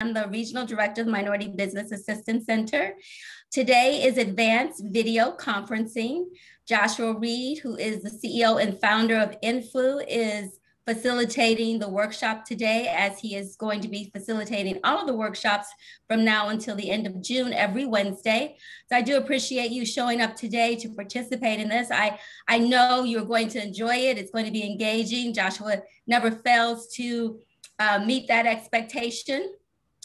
I'm the Regional Director of the Minority Business Assistance Center. Today is advanced video conferencing. Joshua Reed, who is the CEO and founder of Inphlu, is facilitating the workshop today as he is going to be facilitating all of the workshops from now until the end of June every Wednesday. So I do appreciate you showing up today to participate in this. I, I know you're going to enjoy it. It's going to be engaging. Joshua never fails to uh, meet that expectation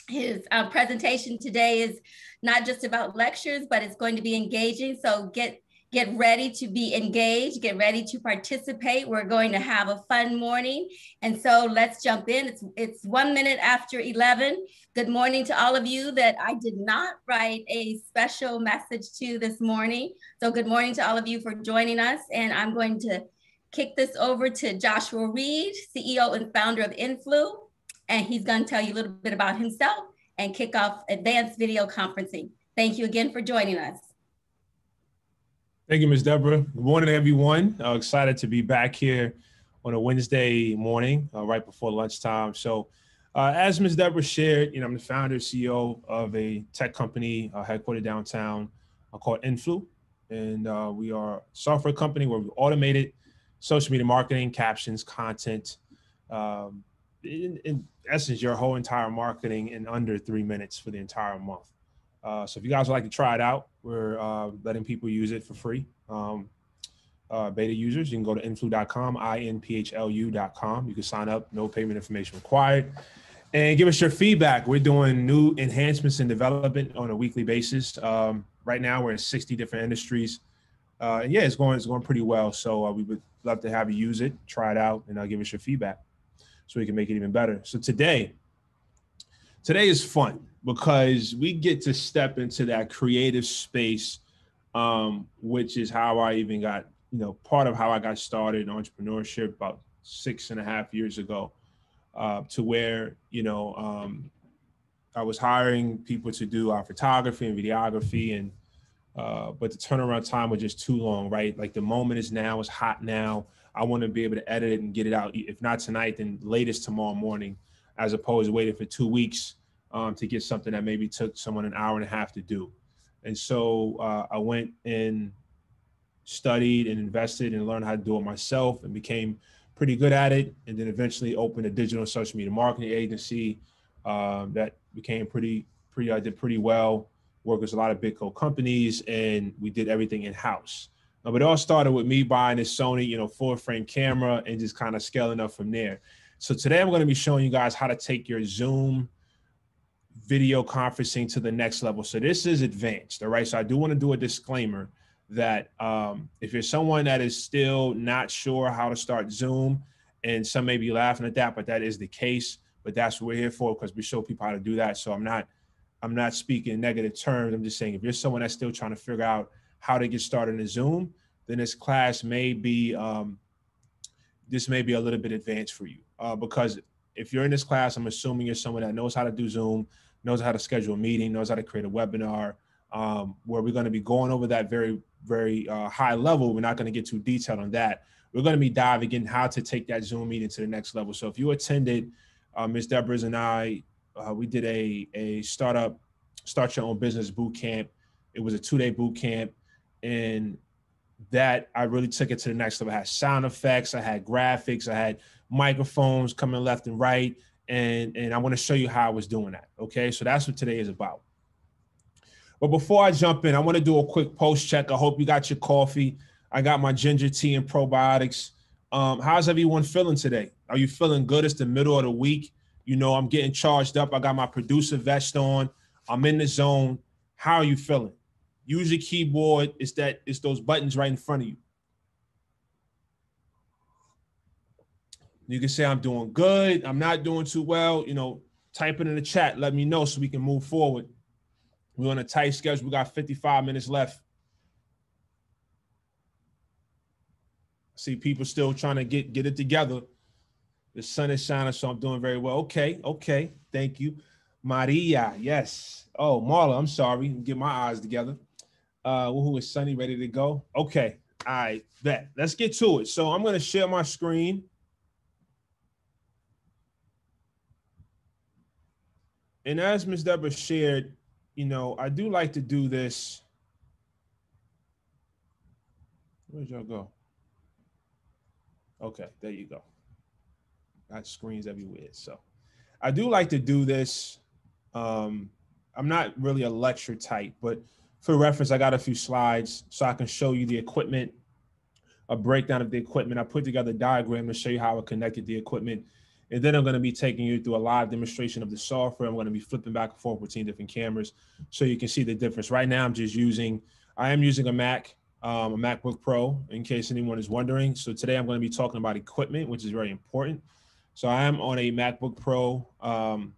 his uh, presentation today is not just about lectures, but it's going to be engaging. So get get ready to be engaged, get ready to participate. We're going to have a fun morning. And so let's jump in. It's, it's one minute after 11. Good morning to all of you that I did not write a special message to this morning. So good morning to all of you for joining us. And I'm going to kick this over to Joshua Reed, CEO and founder of Inphlu and he's going to tell you a little bit about himself and kick off advanced video conferencing. Thank you again for joining us. Thank you, Ms. Deborah. Good morning, everyone. Uh, excited to be back here on a Wednesday morning, uh, right before lunchtime. So, uh, as Ms. Deborah shared, you know, I'm the founder, CEO of a tech company uh, headquartered downtown uh, called Inphlu, and uh, we are a software company where we automated social media marketing, captions, content, um, in, in, essence your whole entire marketing in under three minutes for the entire month. Uh, so if you guys would like to try it out, we're uh, letting people use it for free. Um, uh, beta users, you can go to inphlu.com, I-N-P-H-L-U.com. You can sign up, no payment information required. And give us your feedback. We're doing new enhancements and development on a weekly basis. Um, right now, we're in 60 different industries. Uh, yeah, it's going it's going pretty well. So uh, we would love to have you use it, try it out, and uh, give us your feedback so we can make it even better. So today, today is fun because we get to step into that creative space, um, which is how I even got, you know, part of how I got started in entrepreneurship about six and a half years ago, uh, to where, you know, um, I was hiring people to do our photography and videography and uh, but the turnaround time was just too long, right? Like the moment is now, it's hot now. I want to be able to edit it and get it out. If not tonight, then latest tomorrow morning, as opposed to waiting for two weeks um, to get something that maybe took someone an hour and a half to do. And so uh, I went and studied and invested and learned how to do it myself and became pretty good at it. And then eventually opened a digital social media marketing agency um, that became pretty, pretty, I did pretty well. Worked with a lot of big co companies and we did everything in house. Uh, but it all started with me buying this Sony, you know, full frame camera and just kind of scaling up from there. So today I'm going to be showing you guys how to take your Zoom video conferencing to the next level. So this is advanced, all right? So I do want to do a disclaimer that um, if you're someone that is still not sure how to start Zoom, and some may be laughing at that, but that is the case. But that's what we're here for because we show people how to do that. So I'm not, I'm not speaking negative terms. I'm just saying if you're someone that's still trying to figure out how to get started in Zoom, then this class may be um, this may be a little bit advanced for you uh, because if you're in this class, I'm assuming you're someone that knows how to do Zoom, knows how to schedule a meeting, knows how to create a webinar, um, where we're going to be going over that very, very uh, high level. We're not going to get too detailed on that. We're going to be diving in how to take that Zoom meeting to the next level. So if you attended, uh, Ms. Deborah's and I, uh, we did a, a startup, start your own business boot camp. It was a two day boot camp and that I really took it to the next level. I had sound effects, I had graphics, I had microphones coming left and right, and and I want to show you how I was doing that. Okay, so that's what today is about. But before I jump in, I want to do a quick post check. I hope you got your coffee. I got my ginger tea and probiotics. Um, how's everyone feeling today? Are you feeling good? It's the middle of the week. You know, I'm getting charged up. I got my producer vest on. I'm in the zone. How are you feeling? Use your keyboard. It's that it's those buttons right in front of you. You can say I'm doing good. I'm not doing too well. You know, type it in the chat. Let me know so we can move forward. We're on a tight schedule. We got 55 minutes left. see people still trying to get get it together. The sun is shining, so I'm doing very well. Okay, okay. Thank you. Maria, yes. Oh, Marla, I'm sorry. Get my eyes together. Uh, who is Sunny ready to go? Okay. All right, bet. Let's get to it. So I'm going to share my screen. and as Ms. Deborah shared, you know, I do like to do this. Where'd y'all go? Okay, there you go. Got screens everywhere. So I do like to do this. Um, I'm not really a lecture type, but for reference, I got a few slides so I can show you the equipment, a breakdown of the equipment. I put together a diagram to show you how I connected the equipment. And then I'm going to be taking you through a live demonstration of the software. I'm going to be flipping back and forth between different cameras so you can see the difference. Right now, I'm just using, I am using a Mac, um, a MacBook Pro, in case anyone is wondering. So today I'm going to be talking about equipment, which is very important. So I am on a MacBook Pro. Um,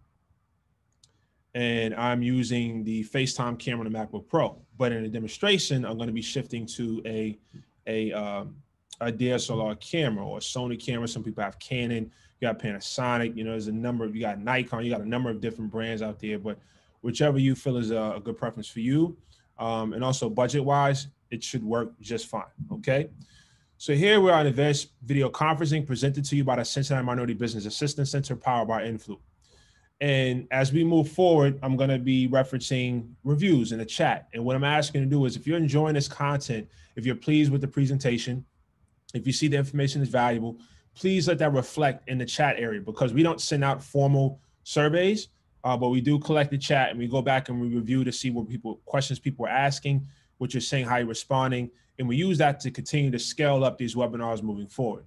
and I'm using the FaceTime camera on the MacBook Pro. But in a demonstration, I'm going to be shifting to a a um, a DSLR camera or a Sony camera. Some people have Canon. You got Panasonic. You know, there's a number. Of, you got Nikon. You got a number of different brands out there. But whichever you feel is a, a good preference for you, um, and also budget wise, it should work just fine. Okay. So here we're on advanced video conferencing presented to you by the Cincinnati Minority Business Assistance Center powered by Inphlu. And as we move forward, I'm going to be referencing reviews in the chat. And what I'm asking to do is if you're enjoying this content, if you're pleased with the presentation, if you see the information is valuable, please let that reflect in the chat area because we don't send out formal surveys, uh, but we do collect the chat and we go back and we review to see what people questions people are asking, what you're saying, how you're responding. And we use that to continue to scale up these webinars moving forward.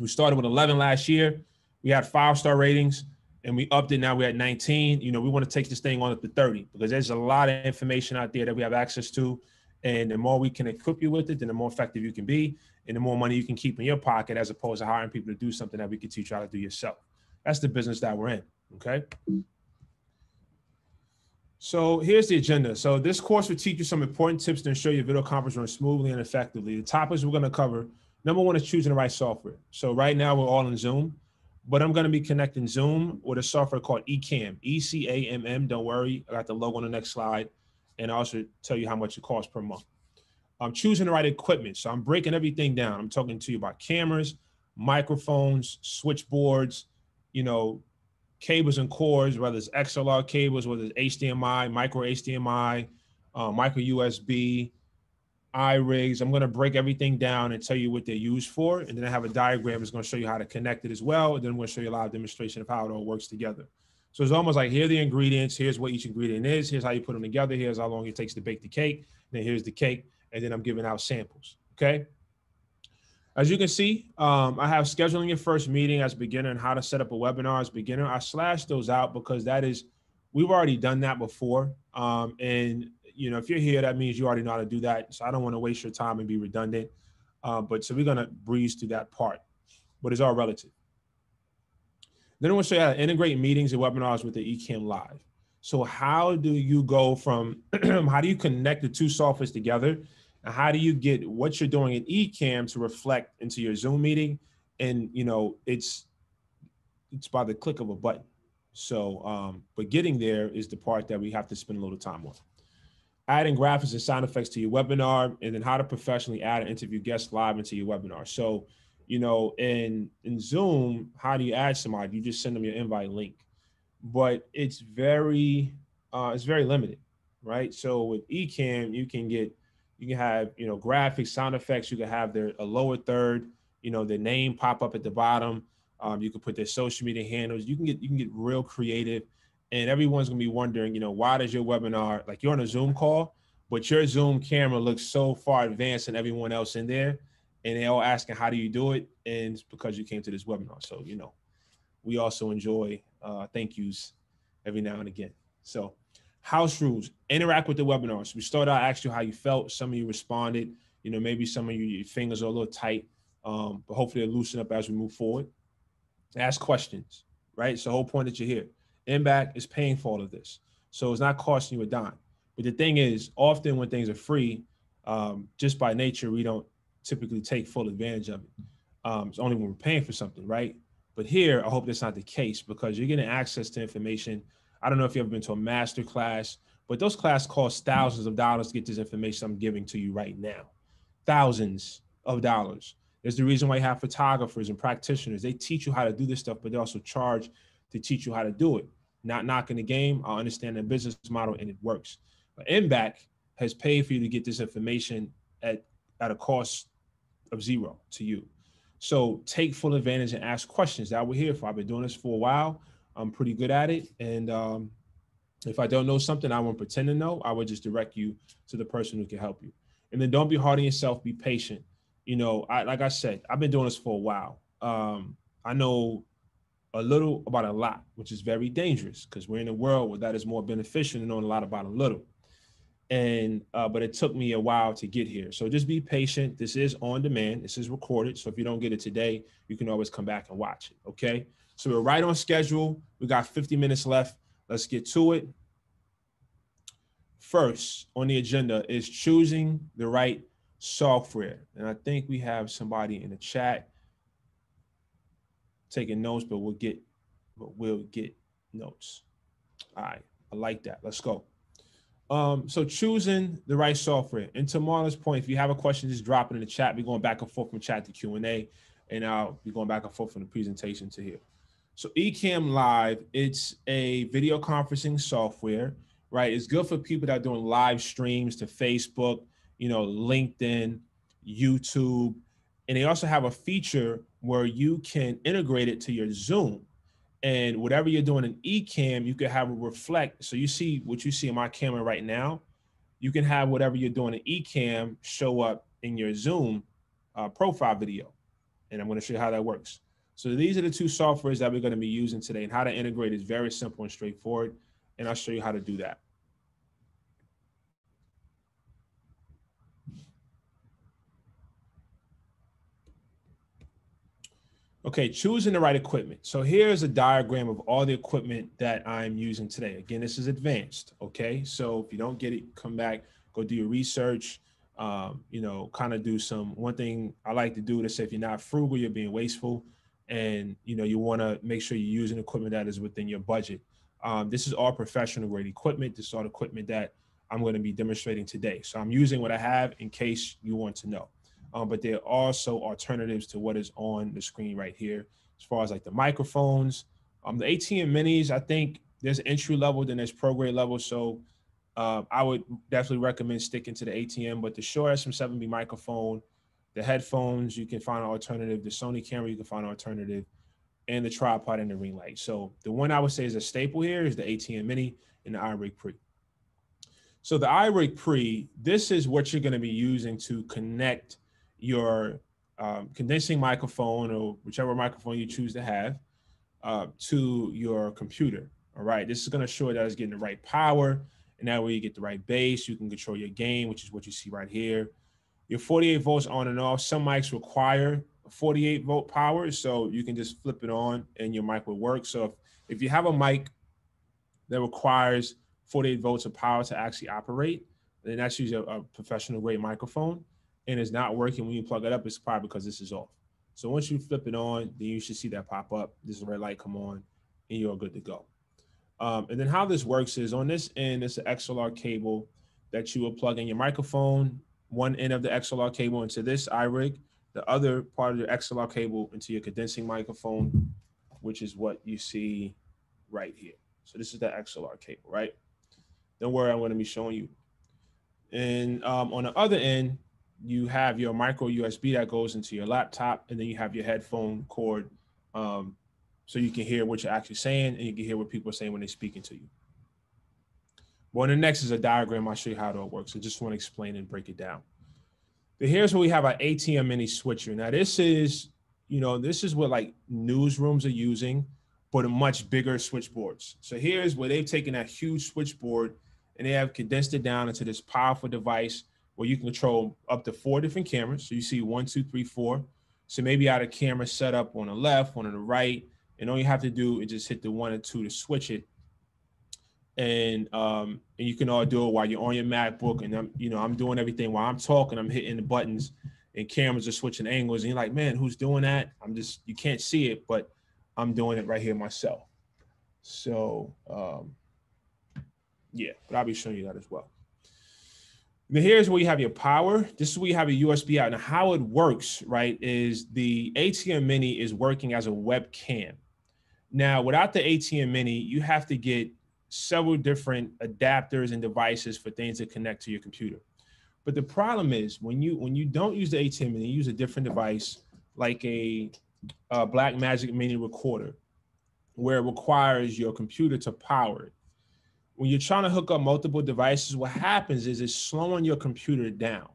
We started with 11 last year. We had five star ratings and we upped it. Now we're at 19. You know, we want to take this thing on up to 30 because there's a lot of information out there that we have access to. And the more we can equip you with it, then the more effective you can be, and the more money you can keep in your pocket as opposed to hiring people to do something that we can teach you how to do yourself. That's the business that we're in. Okay. So here's the agenda. So this course will teach you some important tips to ensure your video conference runs smoothly and effectively. The topics we're going to cover. Number one is choosing the right software. So right now we're all in Zoom but I'm going to be connecting Zoom with a software called Ecamm, E C A M M. Don't worry, I got the logo on the next slide, and I also tell you how much it costs per month. I'm choosing the right equipment, so I'm breaking everything down. I'm talking to you about cameras, microphones, switchboards, you know, cables and cords, whether it's XLR cables, whether it's HDMI, micro HDMI, uh, micro USB, iRigs. I'm going to break everything down and tell you what they're used for. And then I have a diagram that's going to show you how to connect it as well. And then we'll show you a live demonstration of how it all works together. So it's almost like here are the ingredients. Here's what each ingredient is. Here's how you put them together. Here's how long it takes to bake the cake. And Then here's the cake. And then I'm giving out samples. Okay. As you can see, um, I have scheduling your first meeting as beginner and how to set up a webinar as beginner. I slashed those out because that is, we've already done that before. Um, and you know, if you're here, that means you already know how to do that. So I don't want to waste your time and be redundant. Uh, but so we're going to breeze through that part, but it's all relative. Then I want to show you how to integrate meetings and webinars with the Ecamm Live. So how do you go from, how do you connect the two softwares together? And how do you get what you're doing in Ecamm to reflect into your Zoom meeting? And, you know, it's, it's by the click of a button. So, um, but getting there is the part that we have to spend a little time on adding graphics and sound effects to your webinar, and then how to professionally add an interview guest live into your webinar. So, you know, in in Zoom, how do you add somebody? You just send them your invite link, but it's very uh, it's very limited, right? So with Ecamm, you can get you can have you know graphics, sound effects. You can have their a lower third, you know, their name pop up at the bottom. Um, you can put their social media handles. You can get you can get real creative and everyone's gonna be wondering, you know, why does your webinar like you're on a Zoom call, but your Zoom camera looks so far advanced than everyone else in there, and they're all asking how do you do it, and it's because you came to this webinar. So you know, we also enjoy uh, thank yous every now and again. So house rules interact with the webinar. So we started out, asked you how you felt. Some of you responded. You know, maybe some of you your fingers are a little tight, um, but hopefully they loosen up as we move forward. Ask questions, right? It's the whole point that you're here. MBAC is paying for all of this. So it's not costing you a dime. But the thing is, often when things are free, um, just by nature, we don't typically take full advantage of it. Um, it's only when we're paying for something, right? But here, I hope that's not the case because you're getting access to information. I don't know if you've ever been to a master class, but those classes cost thousands of dollars to get this information I'm giving to you right now. Thousands of dollars. There's the reason why you have photographers and practitioners. They teach you how to do this stuff, but they also charge to teach you how to do it. Not knocking the game. I understand the business model and it works. But MBAC has paid for you to get this information at, at a cost of zero to you. So take full advantage and ask questions. That we're here for. I've been doing this for a while. I'm pretty good at it. And um, if I don't know something, I won't pretend to know. I would just direct you to the person who can help you. And then don't be hard on yourself. Be patient. You know, I, like I said, I've been doing this for a while. Um, I know a little about a lot, which is very dangerous because we're in a world where that is more beneficial than knowing a lot about a little. And uh, but it took me a while to get here. So just be patient. This is on demand. This is recorded. So if you don't get it today, you can always come back and watch it. Okay. So we're right on schedule. We got 50 minutes left. Let's get to it. First on the agenda is choosing the right software. And I think we have somebody in the chat taking notes, but we'll get but we'll get notes. All right, I like that. Let's go. Um, so choosing the right software. And to Marlon's point, if you have a question, just drop it in the chat. We're going back and forth from chat to Q and A, and I'll be going back and forth from the presentation to here. So Ecamm Live, it's a video conferencing software, right? It's good for people that are doing live streams to Facebook, you know, LinkedIn, YouTube, and they also have a feature where you can integrate it to your Zoom. And whatever you're doing in Ecamm, you can have it reflect. So you see what you see in my camera right now. You can have whatever you're doing in Ecamm show up in your Zoom uh, profile video. And I'm going to show you how that works. So these are the two softwares that we're going to be using today and how to integrate is very simple and straightforward. And I'll show you how to do that. Okay, choosing the right equipment. So here's a diagram of all the equipment that I'm using today. Again, this is advanced, okay? So if you don't get it, come back, go do your research, um, you know, kind of do some, one thing I like to do to say if you're not frugal, you're being wasteful and, you know, you wanna make sure you're using equipment that is within your budget. Um, this is all professional grade equipment. This is all equipment that I'm gonna be demonstrating today. So I'm using what I have in case you want to know um, but there are also alternatives to what is on the screen right here, as far as like the microphones. Um, the ATEM Minis, I think there's entry level, then there's pro grade level. So uh, I would definitely recommend sticking to the ATEM, but the Shure SM7B microphone, the headphones, you can find an alternative. The Sony camera, you can find an alternative, and the tripod and the ring light. So the one I would say is a staple here is the ATEM Mini and the iRig Pre. So the iRig Pre, this is what you're going to be using to connect your um, condensing microphone or whichever microphone you choose to have uh, to your computer. All right, this is going to show that it's getting the right power, and that way you get the right bass. You can control your gain, which is what you see right here. Your 48 volts on and off. Some mics require 48 volt power, so you can just flip it on and your mic will work. So if, if you have a mic that requires 48 volts of power to actually operate, then that's usually a, a professional grade microphone and it's not working when you plug it up, it's probably because this is off. So once you flip it on, then you should see that pop up. This red light come on, and you're good to go. Um, and then how this works is on this end, it's an XLR cable that you will plug in your microphone, one end of the XLR cable into this iRig, the other part of the XLR cable into your condensing microphone, which is what you see right here. So this is the XLR cable, right? Don't worry, I'm going to be showing you. And um, on the other end, you have your micro USB that goes into your laptop, and then you have your headphone cord, um, so you can hear what you're actually saying, and you can hear what people are saying when they're speaking to you. Well, the next is a diagram. I'll show you how it all works. I just want to explain and break it down. But here's where we have our ATEM Mini switcher. Now this is, you know, this is what like newsrooms are using, but a much bigger switchboards. So here's where they've taken that huge switchboard and they have condensed it down into this powerful device where you can control up to four different cameras. So you see one, two, three, four. So maybe I had a camera set up on the left, one on the right, and all you have to do is just hit the one and two to switch it. And um, and you can all do it while you're on your MacBook. And I'm, you know, I'm doing everything while I'm talking. I'm hitting the buttons, and cameras are switching angles. And you're like, man, who's doing that? I'm just you can't see it, but I'm doing it right here myself. So um, yeah, but I'll be showing you that as well. Now here's where you have your power. This is where you have your USB out. Now, how it works, right, is the ATEM Mini is working as a webcam. Now, without the ATEM Mini, you have to get several different adapters and devices for things to connect to your computer. But the problem is when you when you don't use the ATEM Mini, you use a different device like a, a Blackmagic Mini recorder, where it requires your computer to power it. When you're trying to hook up multiple devices, what happens is it's slowing your computer down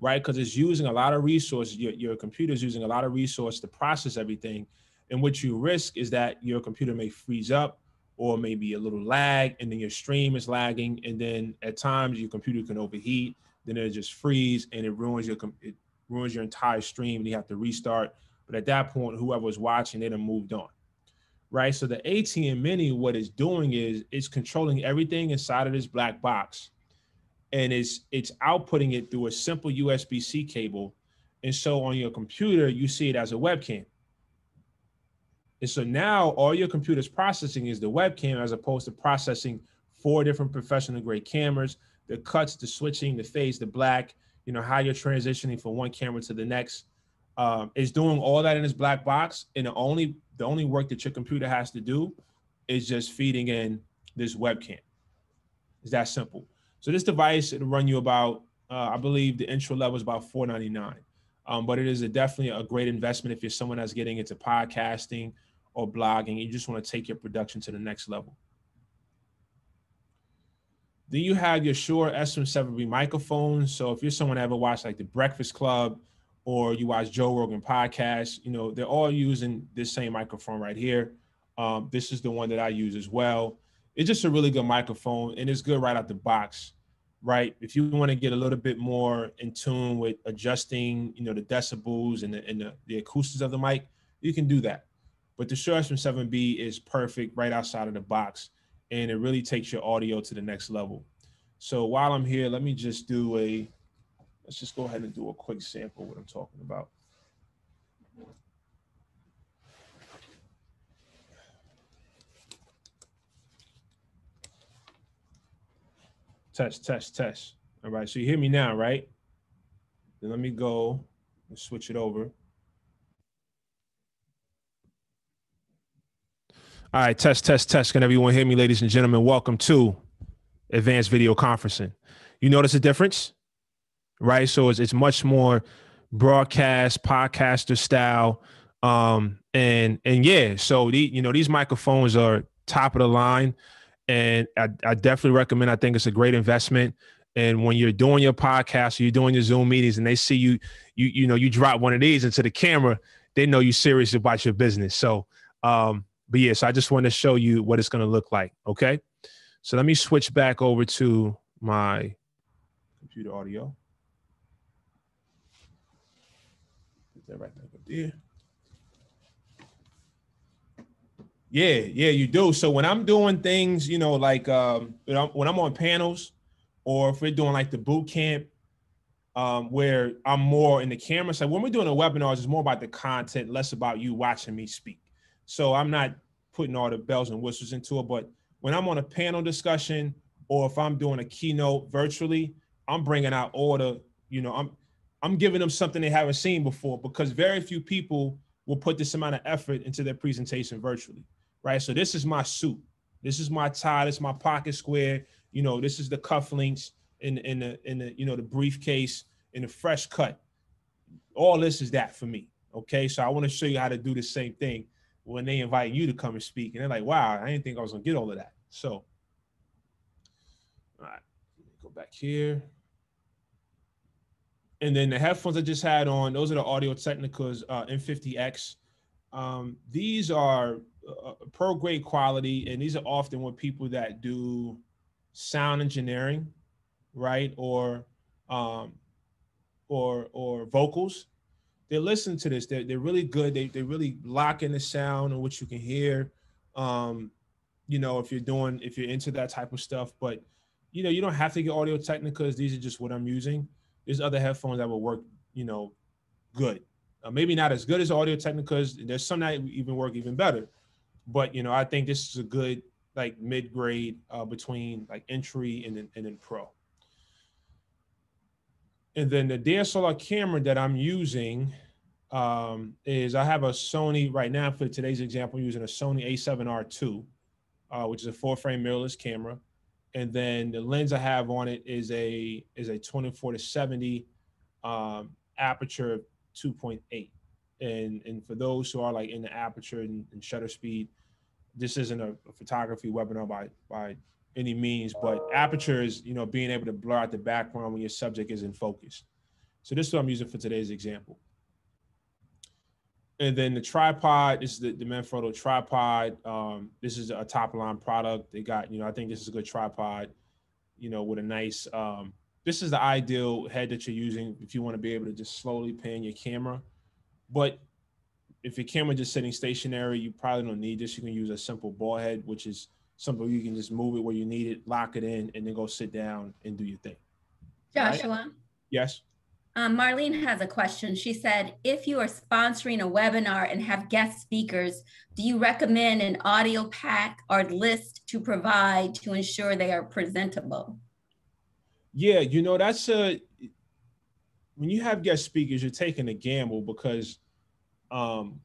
right? Because it's using a lot of resources. Your, your computer is using a lot of resource to process everything. And what you risk is that your computer may freeze up or maybe a little lag, and then your stream is lagging. And then at times your computer can overheat, then it just freeze and it ruins your it ruins your entire stream and you have to restart. But at that point, whoever was watching, they have moved on. Right. So the ATEM Mini, what it's doing is it's controlling everything inside of this black box and it's it's outputting it through a simple USB-C cable. And so on your computer, you see it as a webcam. And so now all your computer's processing is the webcam as opposed to processing four different professional grade cameras, the cuts, the switching, the phase, the black, you know, how you're transitioning from one camera to the next. Um, is doing all that in this black box. And the only the only work that your computer has to do is just feeding in this webcam. It's that simple. So this device, it'll run you about, uh, I believe the intro level is about 499. Um, but it is a, definitely a great investment if you're someone that's getting into podcasting or blogging. You just want to take your production to the next level. Then you have your Shure SM7B microphone. So if you're someone that ever watched like the Breakfast Club or you watch Joe Rogan podcast, you know, they're all using this same microphone right here. Um, this is the one that I use as well. It's just a really good microphone and it's good right out the box right? If you want to get a little bit more in tune with adjusting, you know, the decibels and the, and the, the acoustics of the mic, you can do that. But the Shure SM7B is perfect right outside of the box, and it really takes your audio to the next level. So while I'm here, let me just do a, let's just go ahead and do a quick sample what I'm talking about. Test, test, test. All right, so you hear me now, right? Then let me go and switch it over. All right, test, test, test. Can everyone hear me, ladies and gentlemen? Welcome to advanced video conferencing. You notice a difference, right? So it's, it's much more broadcast, podcaster style. Um, and and yeah, so the you know these microphones are top of the line and I, I, definitely recommend. I think it's a great investment. And when you're doing your podcast, or you're doing your Zoom meetings, and they see you, you you know, you drop one of these into the camera, they know you're serious about your business. So, um, but yeah, so I just want to show you what it's going to look like. Okay, so let me switch back over to my computer audio. That right back up there. Yeah, yeah, you do. So when I'm doing things, you know, like um, when I'm on panels, or if we're doing like the boot camp, um, where I'm more in the camera side. When we're doing a webinar, it's more about the content, less about you watching me speak. So I'm not putting all the bells and whistles into it. But when I'm on a panel discussion, or if I'm doing a keynote virtually, I'm bringing out all the, you know, I'm I'm giving them something they haven't seen before because very few people will put this amount of effort into their presentation virtually right? So this is my suit. This is my tie. This is my pocket square. You know, this is the cufflinks in in the in the you know the briefcase in the fresh cut. All this is that for me. Okay, so I want to show you how to do the same thing when they invite you to come and speak, and they're like, "Wow, I didn't think I was gonna get all of that." So, all right, go back here. And then the headphones I just had on, those are the Audio Technicas uh, M50X. Um, these are uh, pro grade quality, and these are often with people that do sound engineering, right, or um, or or vocals. They listen to this. They're, they're really good. They they really lock in the sound and what you can hear. Um, you know, if you're doing if you're into that type of stuff, but you know, you don't have to get Audio Technicas. These are just what I'm using. There's other headphones that will work, you know, good. Uh, maybe not as good as Audio Technicas. There's some that even work even better. But you know, I think this is a good like mid grade uh, between like entry and then, and then pro. And then the DSLR camera that I'm using um, is I have a Sony right now for today's example, using a Sony A7R II, uh, which is a full frame mirrorless camera. And then the lens I have on it is a is a 24 to 70 um, aperture 2.8. And and for those who are like in the aperture and, and shutter speed, this isn't a, a photography webinar by by any means, but aperture is you know being able to blur out the background when your subject is in focus. So this is what I'm using for today's example. And then the tripod, this is the, the Manfrotto tripod. Um, this is a top line product. They got, you know, I think this is a good tripod, you know, with a nice, um, this is the ideal head that you're using if you want to be able to just slowly pan your camera. But if your camera just sitting stationary, you probably don't need this. You can use a simple ball head, which is simple. You can just move it where you need it, lock it in, and then go sit down and do your thing. Joshua. Right? Yes. Um, Marlene has a question. She said, if you are sponsoring a webinar and have guest speakers, do you recommend an audio pack or list to provide to ensure they are presentable? Yeah, you know, that's a, when you have guest speakers, you're taking a gamble because um,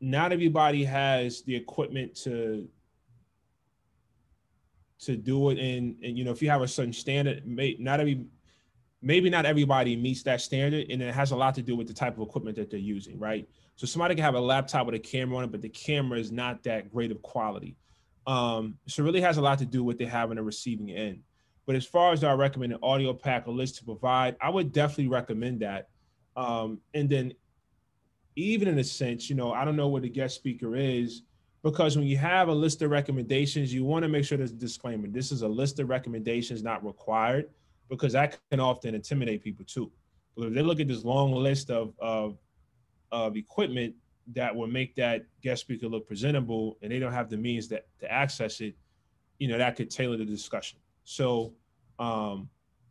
not everybody has the equipment to to do it and and you know if you have a certain standard may not every maybe not everybody meets that standard and it has a lot to do with the type of equipment that they're using right? So somebody can have a laptop with a camera on it but the camera is not that great of quality. Um, so it really has a lot to do with they having a receiving end. But as far as our recommended audio pack or list to provide i would definitely recommend that. Um, and then even in a sense you know i don't know what the guest speaker is because when you have a list of recommendations you want to make sure there's a disclaimer. This is a list of recommendations not required because that can often intimidate people too. But if they look at this long list of, of, of equipment that will make that guest speaker look presentable and they don't have the means that, to access it, you know, that could tailor the discussion. So, um,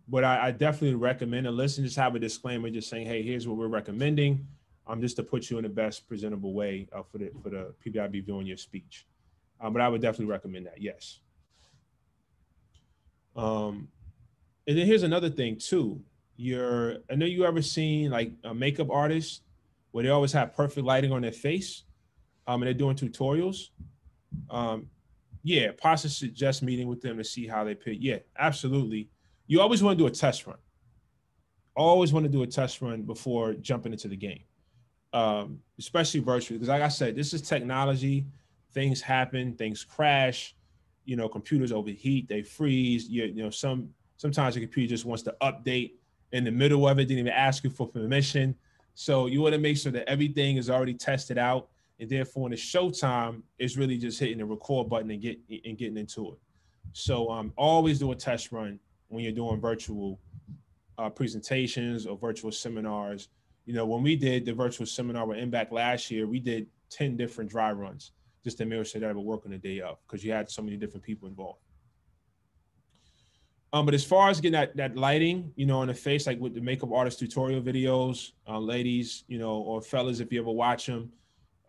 but I, I definitely recommend and just have a disclaimer just saying, hey, here's what we're recommending. Um, just to put you in the best presentable way uh, for the for the be viewing your speech. Um, but I would definitely recommend that. Yes. Um, and then here's another thing too. You're I know you ever seen like a makeup artist where they always have perfect lighting on their face, um, and they're doing tutorials. Um, yeah, possibly suggest meeting with them to see how they pick. Yeah, absolutely. You always want to do a test run. Always want to do a test run before jumping into the game, um, especially virtually. Because like I said, this is technology. Things happen. Things crash. You know, computers overheat. They freeze. You, you know, some Sometimes your computer just wants to update in the middle of it, didn't even ask you for permission. So you want to make sure that everything is already tested out. And therefore, when it's showtime, it's really just hitting the record button and get and getting into it. So um, always do a test run when you're doing virtual uh, presentations or virtual seminars. You know, when we did the virtual seminar with MBAC last year, we did 10 different dry runs just to make sure that it would work on the day of because you had so many different people involved. Um, but as far as getting that that lighting, you know, on the face, like with the makeup artist tutorial videos, uh, ladies, you know, or fellas, if you ever watch them,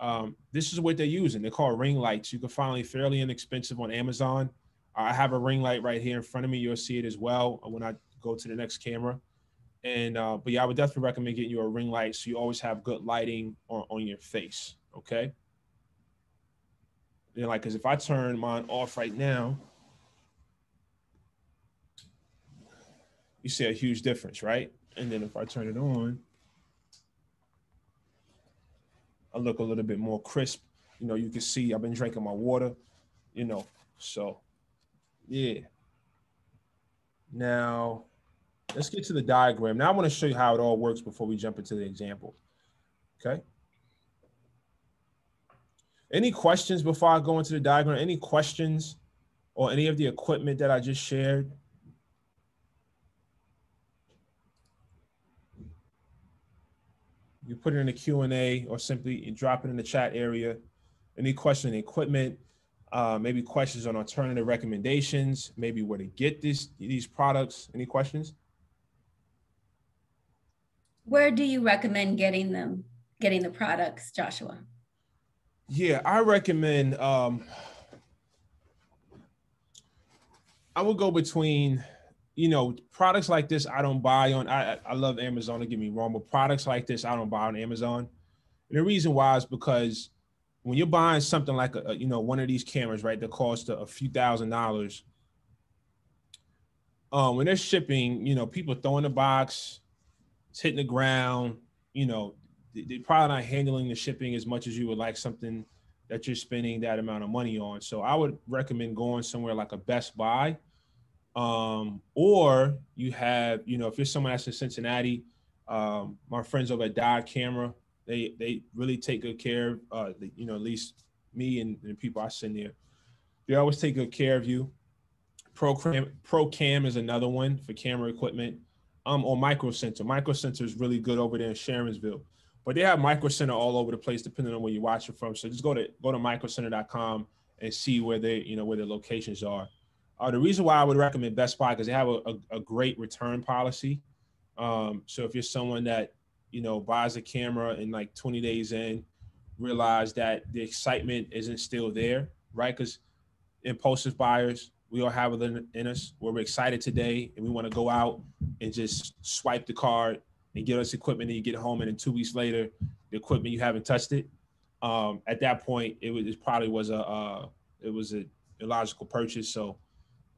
um, this is what they're using. They're called ring lights. You can find them fairly inexpensive on Amazon. I have a ring light right here in front of me. You'll see it as well when I go to the next camera. And uh, but yeah, I would definitely recommend getting you a ring light so you always have good lighting on, on your face. Okay. You know, like, cause if I turn mine off right now, you see a huge difference, right? And then if I turn it on, I look a little bit more crisp. You know, you can see I've been drinking my water, you know, so yeah. Now, let's get to the diagram. Now I want to show you how it all works before we jump into the example. Okay. Any questions before I go into the diagram? Any questions or any of the equipment that I just shared? You put it in the Q&A or simply drop it in the chat area. Any question on equipment, uh, maybe questions on alternative recommendations, maybe where to get this, these products. Any questions? Where do you recommend getting them, getting the products, Joshua? Yeah, I recommend, um, I would go between you know, products like this I don't buy on. I I love Amazon. Don't get me wrong, but products like this I don't buy on Amazon. And the reason why is because when you're buying something like a, you know one of these cameras, right, that cost a, a few thousand dollars. Um, when they're shipping, you know, people throwing the box, it's hitting the ground. You know, they're probably not handling the shipping as much as you would like something that you're spending that amount of money on. So I would recommend going somewhere like a Best Buy um, or you have, you know, if you're someone that's in Cincinnati, um, my friends over at Dodd Camera, they they really take good care of, uh, you know, at least me and, the people I send there. They always take good care of you. Procam, Procam is another one for camera equipment. Um, or Micro Center. Micro Center is really good over there in Sharonsville, but they have Micro Center all over the place depending on where you watch it from. So just go to go to microcenter.com and see where they, you know, where their locations are. Uh, the reason why I would recommend Best Buy because they have a, a, a, great return policy. Um, so if you're someone that you know buys a camera and like 20 days in, realize that the excitement isn't still there, right? Because impulsive buyers, we all have it in, us where we're excited today and we want to go out and just swipe the card and get us equipment and you get home and then two weeks later the equipment you haven't touched it um, at that point it was it probably was a uh, it was a illogical purchase so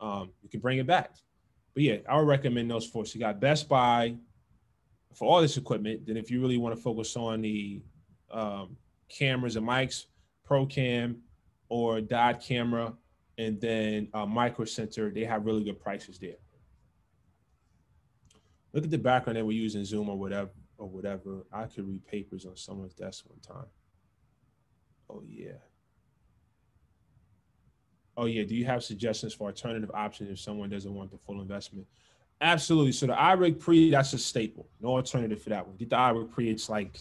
um, you can bring it back. But yeah, I would recommend those four. So you got Best Buy for all this equipment. Then if you really want to focus on the um, cameras and mics, ProCam or Dodd Camera, and then uh, Micro Center, they have really good prices there. Look at the background that we're using Zoom or whatever or whatever. I could read papers on someone's desk one time. Oh yeah. Oh yeah. Do you have suggestions for alternative options if someone doesn't want the full investment? Absolutely. So the iRig Pre, that's a staple. No alternative for that one. Get the iRig Pre. It's like,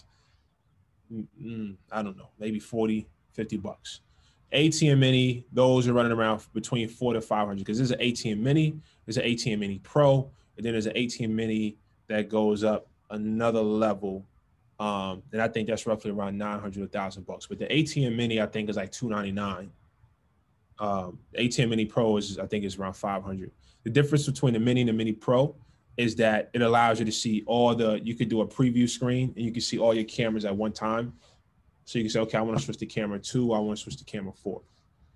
mm, mm I don't know, maybe 40, 50 bucks. ATEM Mini, those are running around between four to 500 because there's an ATEM Mini, there's an ATEM Mini Pro, and then there's an ATEM Mini that goes up another level. Um, and I think that's roughly around 900 or 1000 bucks. But the ATEM Mini, I think is like 299 um, ATEM Mini Pro is I think is around 500. The difference between the Mini and the Mini Pro is that it allows you to see all the. You could do a preview screen and you can see all your cameras at one time. So you can say, okay, I want to switch to camera two. I want to switch to camera four.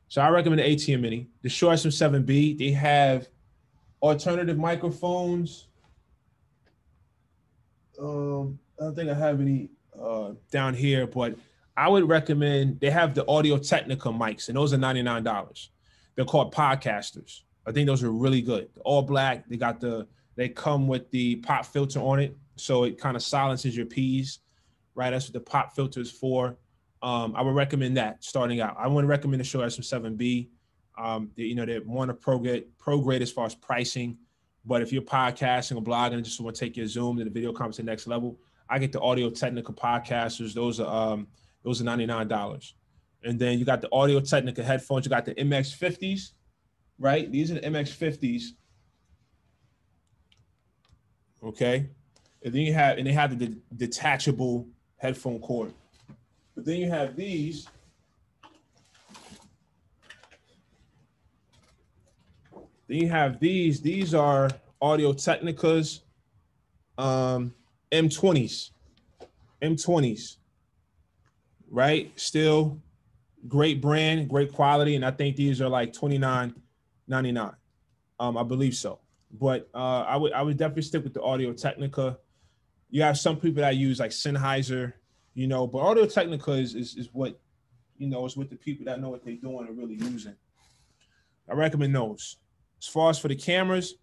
So I recommend the ATEM Mini. The Shure SM7B. They have alternative microphones. Um, I don't think I have any uh, down here, but I would recommend they have the Audio Technica mics, and those are $99. They're called podcasters. I think those are really good. All black. They got the they come with the pop filter on it, so it kind of silences your P's. Right, that's what the pop filter is for. Um, I would recommend that starting out. I wouldn't recommend the Shure SM7B. Um, they, you know, they're one of pro grade, pro grade as far as pricing. But if you're podcasting or blogging and just want to take your Zoom to the video conference to the next level, I get the Audio Technica podcasters. Those are um, those are $99. And then you got the Audio Technica headphones. You got the MX50s, right? These are the MX50s. Okay. And then you have, and they have the de- detachable headphone cord. But then you have these. Then you have these. These are Audio Technicas um, M20s. M20s right? Still great brand, great quality, and I think these are like twenty nine ninety nine. Um, I believe so. But uh, I would I would definitely stick with the Audio Technica. You have some people that use like Sennheiser, you know, but Audio Technica is, is, is what you know is what the people that know what they're doing are really using. I recommend those. As far as for the cameras,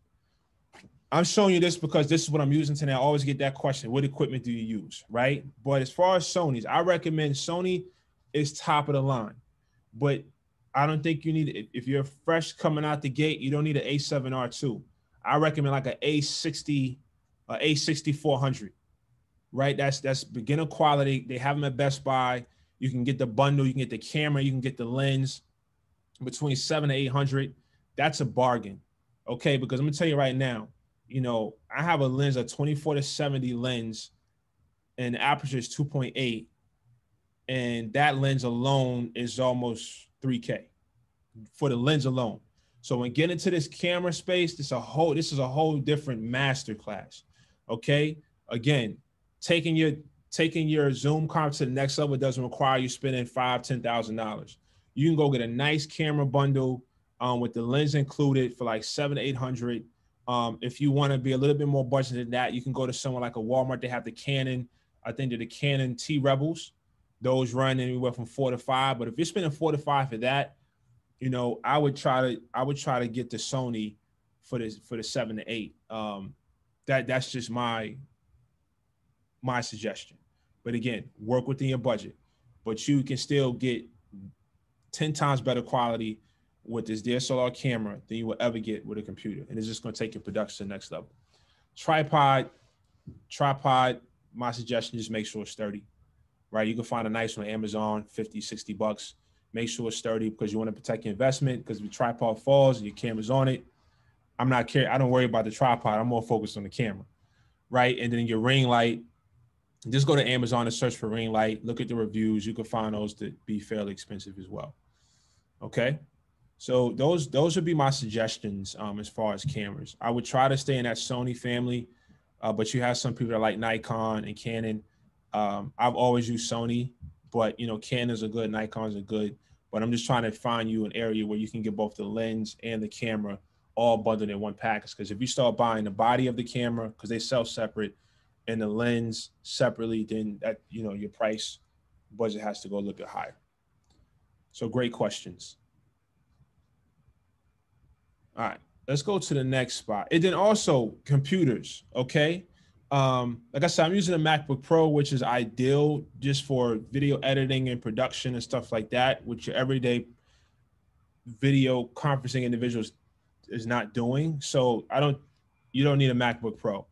I'm showing you this because this is what I'm using today. I always get that question: What equipment do you use? Right? But as far as Sony's, I recommend Sony is top of the line. But I don't think you need it. if you're fresh coming out the gate, you don't need an A7R2. I recommend like an A60, a A6400. Right? That's that's beginner quality. They have them at Best Buy. You can get the bundle, you can get the camera, you can get the lens between seven to eight hundred. That's a bargain. Okay, because I'm gonna tell you right now, you know, I have a lens, a 24 to 70 lens, and the aperture is 2.8. And that lens alone is almost 3K for the lens alone. So when getting into this camera space, this a whole this is a whole different master class. Okay. Again, taking your taking your Zoom comp to the next level doesn't require you spending five, ten thousand dollars. You can go get a nice camera bundle um, with the lens included for like seven, eight hundred. Um, if you want to be a little bit more budget than that, you can go to someone like a Walmart. They have the Canon, I think they're the Canon T Rebels. Those run anywhere from four to five. But if you're spending four to five for that, you know, I would try to I would try to get the Sony for the for the seven to eight. Um, that that's just my my suggestion. But again, work within your budget. But you can still get 10 times better quality with this DSLR camera than you will ever get with a computer. And it's just going to take your production to the next level. Tripod, tripod, my suggestion is make sure it's sturdy, right? You can find a nice one on Amazon, 50, 60 bucks. Make sure it's sturdy because you want to protect your investment because if your tripod falls and your camera's on it, I'm not care. I don't worry about the tripod. I'm more focused on the camera, right? And then your ring light, just go to Amazon and search for ring light. Look at the reviews. You can find those to be fairly expensive as well. Okay. So those those would be my suggestions um, as far as cameras. I would try to stay in that Sony family, uh, but you have some people that like Nikon and Canon. Um, I've always used Sony, but you know Canons are good, Nikon's are good. But I'm just trying to find you an area where you can get both the lens and the camera all bundled in one package. Because if you start buying the body of the camera, because they sell separate, and the lens separately, then that you know your price budget has to go a little bit higher. So great questions. All right, let's go to the next spot. And then also computers, okay? Um, like I said, I'm using a MacBook Pro, which is ideal just for video editing and production and stuff like that, which your everyday video conferencing individuals is not doing. So I don't, you don't need a MacBook Pro.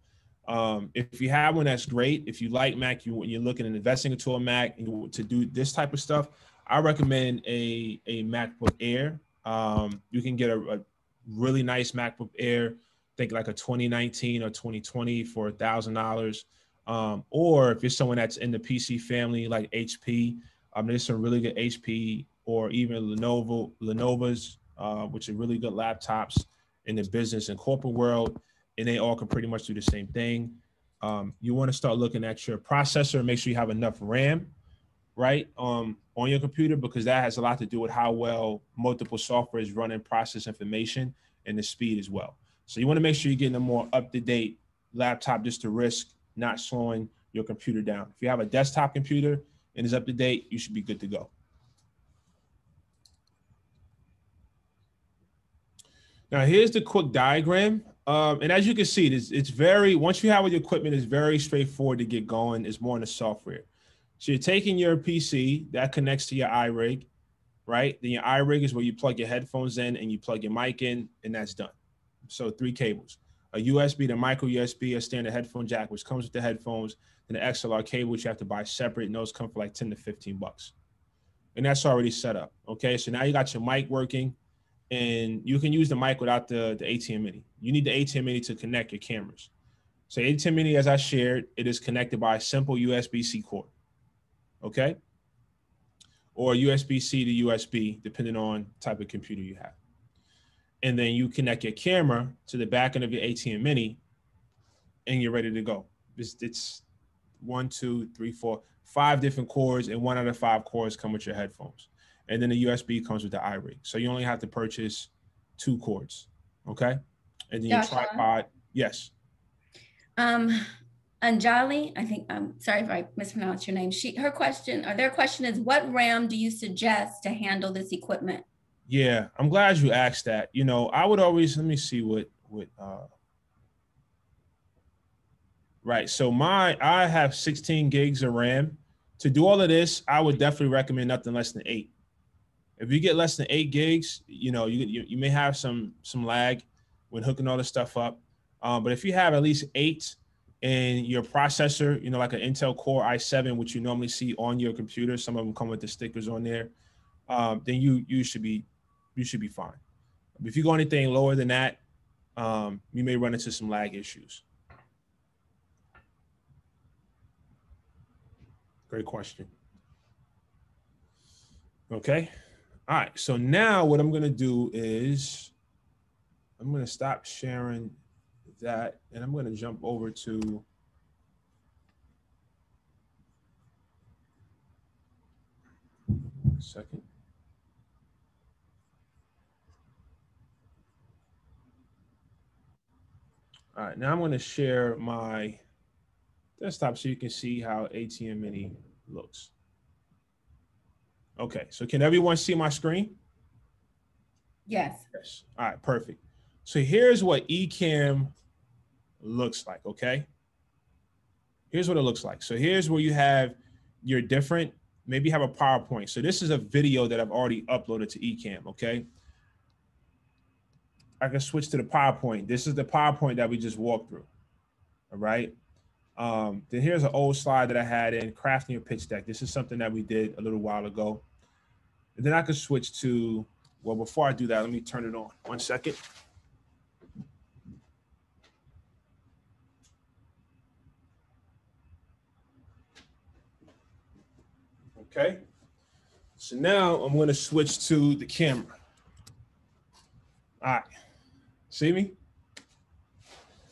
Um, if you have one, that's great. If you like Mac, you you're looking at investing into a Mac and to do this type of stuff, I recommend a a MacBook Air. Um, you can get a, a really nice MacBook Air, think like a 2019 or 2020 for a thousand dollars. Um, or if you're someone that's in the PC family like HP, um, there's some really good HP or even Lenovo, Lenovo's, uh, which are really good laptops in the business and corporate world, and they all can pretty much do the same thing. Um, you want to start looking at your processor, make sure you have enough RAM, right, um, on your computer because that has a lot to do with how well multiple software is running process information and the speed as well. So you want to make sure you're getting a more up-to-date laptop just to risk not slowing your computer down. If you have a desktop computer and is up to date, you should be good to go. Now here's the quick diagram. Um, and as you can see, it's, it's very, once you have your equipment, it's very straightforward to get going. It's more in the software. So you're taking your PC that connects to your iRig, right? Then your iRig is where you plug your headphones in and you plug your mic in, and that's done. So three cables: a USB, the micro USB, a standard headphone jack, which comes with the headphones, and the XLR cable, which you have to buy separate. And those come for like 10 to 15 bucks. And that's already set up. Okay, so now you got your mic working, and you can use the mic without the, the ATEM Mini. You need the ATEM Mini to connect your cameras. So ATEM Mini, as I shared, it is connected by a simple USB-C cord okay? Or USB-C to USB, depending on type of computer you have. And then you connect your camera to the back end of your ATEM Mini, and you're ready to go. It's, it's one, two, three, four, five different cords, and one out of five cords come with your headphones. And then the USB comes with the iRig. So you only have to purchase two cords, okay? And then your tripod, yes. Um, Anjali, I think I'm sorry if I mispronounced your name. She her question or their question is what RAM do you suggest to handle this equipment? Yeah, I'm glad you asked that. You know, I would always let me see what what uh right. So my I have 16 gigs of RAM. To do all of this, I would definitely recommend nothing less than eight. If you get less than eight gigs, you know, you you, you may have some some lag when hooking all this stuff up. Um, but if you have at least eight and your processor, you know, like an Intel Core i7, which you normally see on your computer, some of them come with the stickers on there, um, then you you should be you should be fine. If you go anything lower than that, um, you may run into some lag issues. Great question. Okay. All right. So now what I'm going to do is I'm going to stop sharing that and I'm going to jump over to second. All right, now I'm going to share my desktop so you can see how ATEM Mini looks. Okay, so can everyone see my screen? Yes. Yes. All right, perfect. So here's what Ecamm looks like, okay? Here's what it looks like. So here's where you have your different, maybe have a PowerPoint. So this is a video that I've already uploaded to Ecamm, okay? I can switch to the PowerPoint. This is the PowerPoint that we just walked through, all right? Um, then here's an old slide that I had in crafting your pitch deck. This is something that we did a little while ago. And then I could switch to, well, before I do that, let me turn it on. One second. Okay. So now I'm going to switch to the camera. All right. See me?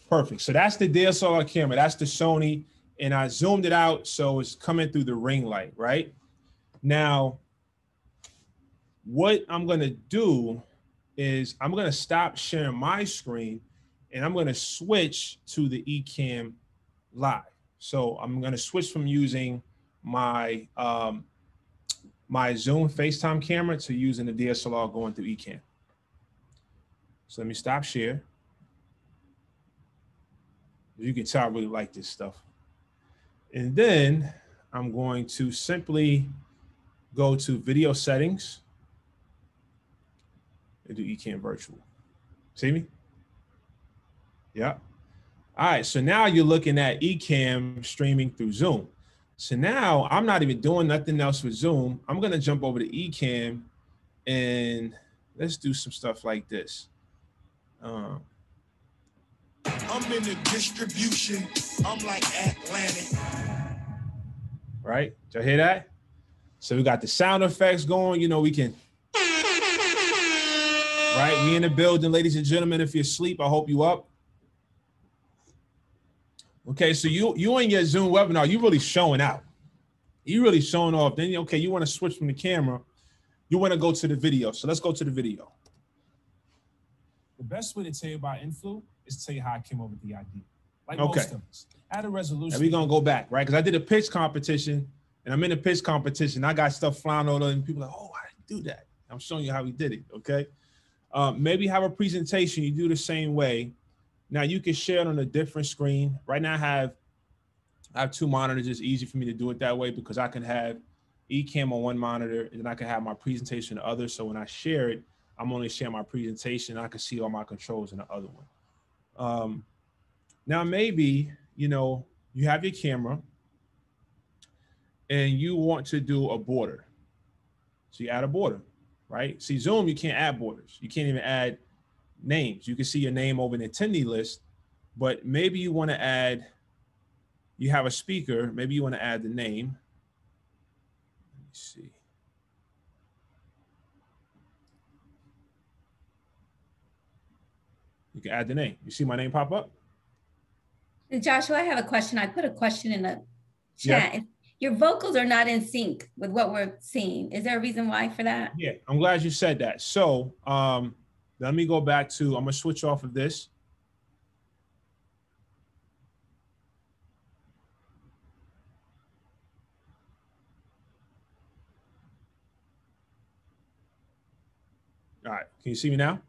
Perfect. So that's the DSLR camera. That's the Sony. And I zoomed it out so it's coming through the ring light, right? Now, what I'm going to do is I'm going to stop sharing my screen and I'm going to switch to the Ecamm Live. So I'm going to switch from using my um, my Zoom FaceTime camera to using the DSLR going through Ecamm. So let me stop share. You can tell I really like this stuff. And then I'm going to simply go to video settings and do Ecamm virtual. See me? Yeah. All right, so now you're looking at Ecamm streaming through Zoom. So now I'm not even doing nothing else with Zoom. I'm gonna jump over to Ecamm and let's do some stuff like this. Um, I'm in the distribution. I'm like Atlantic. Right? Did you hear that? So we got the sound effects going. You know, we can. Right? We in the building, ladies and gentlemen. If you're asleep, I hope you up. Okay, so you you in your Zoom webinar, you really showing out. You really showing off. Then okay, you want to switch from the camera. You want to go to the video. So let's go to the video. The best way to tell you about Inphlu is to tell you how I came up with the idea. Like okay. most of us. Add a resolution. And we're gonna go back, right? Because I did a pitch competition and I'm in a pitch competition. I got stuff flying all over, and people are like, oh, I didn't do that. I'm showing you how we did it. Okay. Um, maybe have a presentation, you do the same way now you can share it on a different screen. Right now I have I have two monitors. It's easy for me to do it that way because I can have Ecamm on one monitor and then I can have my presentation on the other. So when I share it, I'm only sharing my presentation. I can see all my controls in the other one. Um, now maybe, you know, you have your camera and you want to do a border. So you add a border, right? See Zoom, you can't add borders. You can't even add names. You can see your name over an attendee list, but maybe you want to add, you have a speaker, maybe you want to add the name. Let me see. You can add the name. You see my name pop up? Joshua, I have a question. I put a question in the chat. Yeah. Your vocals are not in sync with what we're seeing. Is there a reason why for that? Yeah, I'm glad you said that. So um, let me go back to, I'm gonna switch off of this. All right, can you see me now?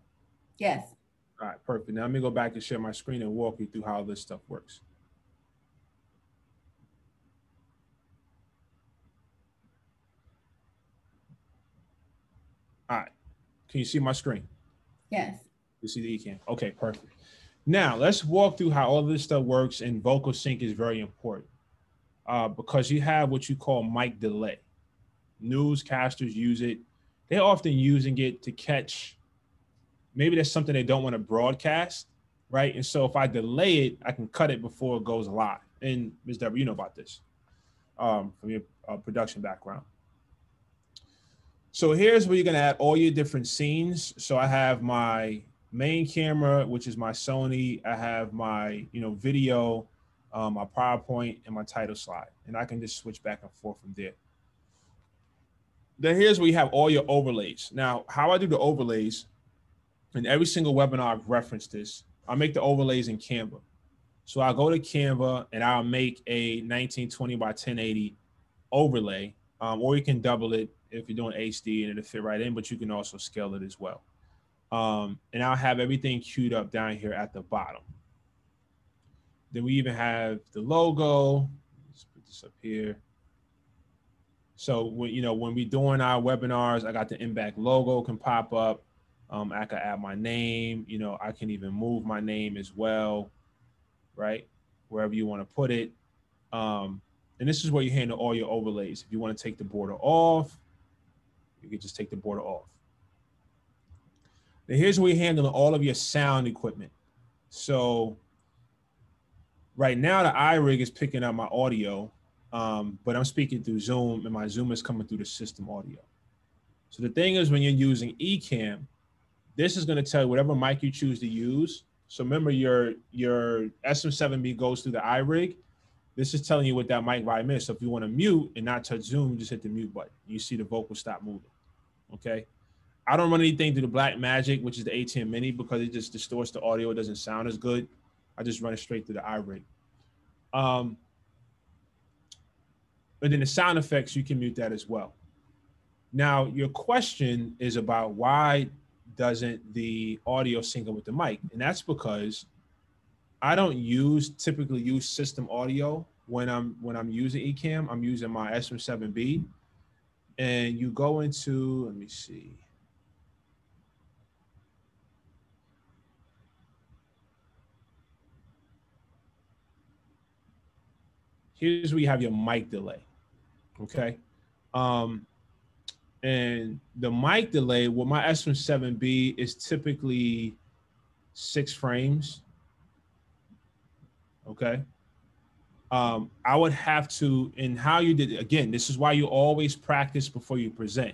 Yes. All right, perfect. Now let me go back and share my screen and walk you through how this stuff works. All right, can you see my screen? Yes. You see the Ecamm. Okay, perfect. Now let's walk through how all this stuff works and vocal sync is very important uh, because you have what you call mic delay. Newscasters use it. They're often using it to catch, maybe there's something they don't want to broadcast, right? And so if I delay it, I can cut it before it goes live. And Ms. W, you know about this um, from your uh, production background. So here's where you're gonna add all your different scenes. So I have my main camera, which is my Sony. I have my, you know, video, um, my PowerPoint, and my title slide. And I can just switch back and forth from there. Then here's where you have all your overlays. Now, how I do the overlays, in every single webinar I've referenced this, I make the overlays in Canva. So I'll go to Canva and I'll make a 1920 by 1080 overlay, um, or you can double it if you're doing HD and it'll fit right in, but you can also scale it as well. Um, and I'll have everything queued up down here at the bottom. Then we even have the logo. Let's put this up here. So when you know when we're doing our webinars, I got the Impact logo can pop up. Um, I can add my name. You know, I can even move my name as well, right? Wherever you want to put it. Um, and this is where you handle all your overlays. If you want to take the border off, you can just take the border off. Now here's where you handle all of your sound equipment. So right now the iRig is picking up my audio, um, but I'm speaking through Zoom and my Zoom is coming through the system audio. So the thing is when you're using Ecamm, this is going to tell you whatever mic you choose to use. So remember your your SM7B goes through the iRig. This is telling you what that mic volume is. So if you want to mute and not touch Zoom, just hit the mute button. You see the vocal stop moving. Okay. I don't run anything through the Blackmagic, which is the ATEM Mini, because it just distorts the audio. It doesn't sound as good. I just run it straight through the iRig. Um, but then the sound effects, you can mute that as well. Now, your question is about why doesn't the audio sync up with the mic? And that's because I don't use typically use system audio when I'm when I'm using Ecamm. I'm using my SM7B, and you go into let me see. Here's where you have your mic delay. Okay. Um, and the mic delay with my SM7B is typically six frames Okay. Um, I would have to, and how you did again, this is why you always practice before you present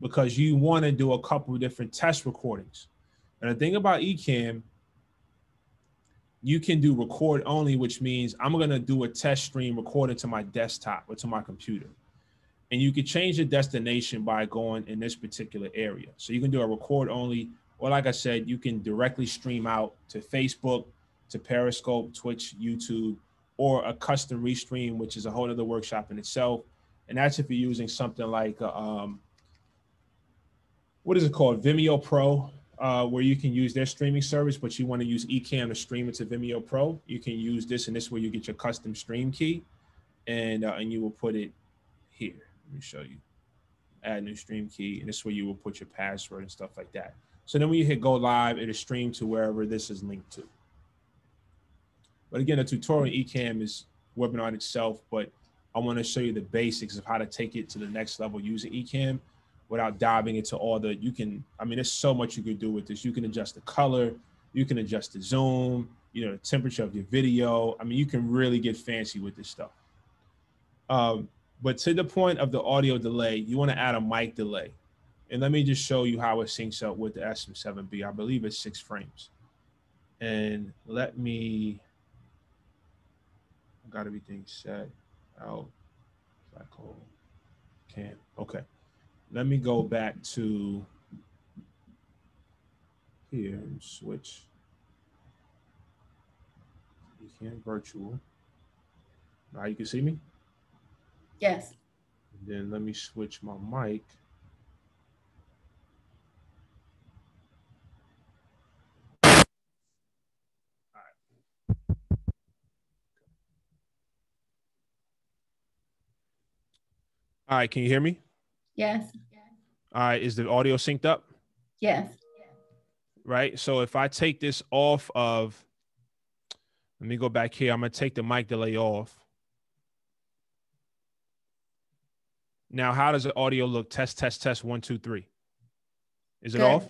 because you want to do a couple of different test recordings. And the thing about Ecamm, you can do record only, which means I'm going to do a test stream recording to my desktop or to my computer. And you can change the destination by going in this particular area. So you can do a record only, or like I said, you can directly stream out to Facebook, to Periscope, Twitch, YouTube, or a custom restream, which is a whole other workshop in itself. And that's if you're using something like, uh, um, what is it called? Vimeo Pro, uh, where you can use their streaming service, but you want to use Ecamm to stream it to Vimeo Pro. You can use this, and this is where you get your custom stream key, and uh, and you will put it here. Let me show you. Add new stream key, and this is where you will put your password and stuff like that. So then when you hit go live, it'll stream to wherever this is linked to. But again, a tutorial Ecamm is webinar in itself, but I want to show you the basics of how to take it to the next level using Ecamm without diving into all the, you can, I mean, there's so much you can do with this. You can adjust the color, you can adjust the zoom, you know, the temperature of your video. I mean, you can really get fancy with this stuff. Um, but to the point of the audio delay, you want to add a mic delay. And let me just show you how it syncs up with the SM7B. I believe it's six frames. And let me got everything set out. Black hole. Oh, can't. okay. Let me go back to here and switch. You can virtual. Now you can see me? Yes. And then let me switch my mic. All right, can you hear me? Yes. All right, is the audio synced up? Yes. Right. So if I take this off of, let me go back here. I'm gonna take the mic delay off. Now, how does the audio look? Test, test, test. One, two, three. Is it Good. off?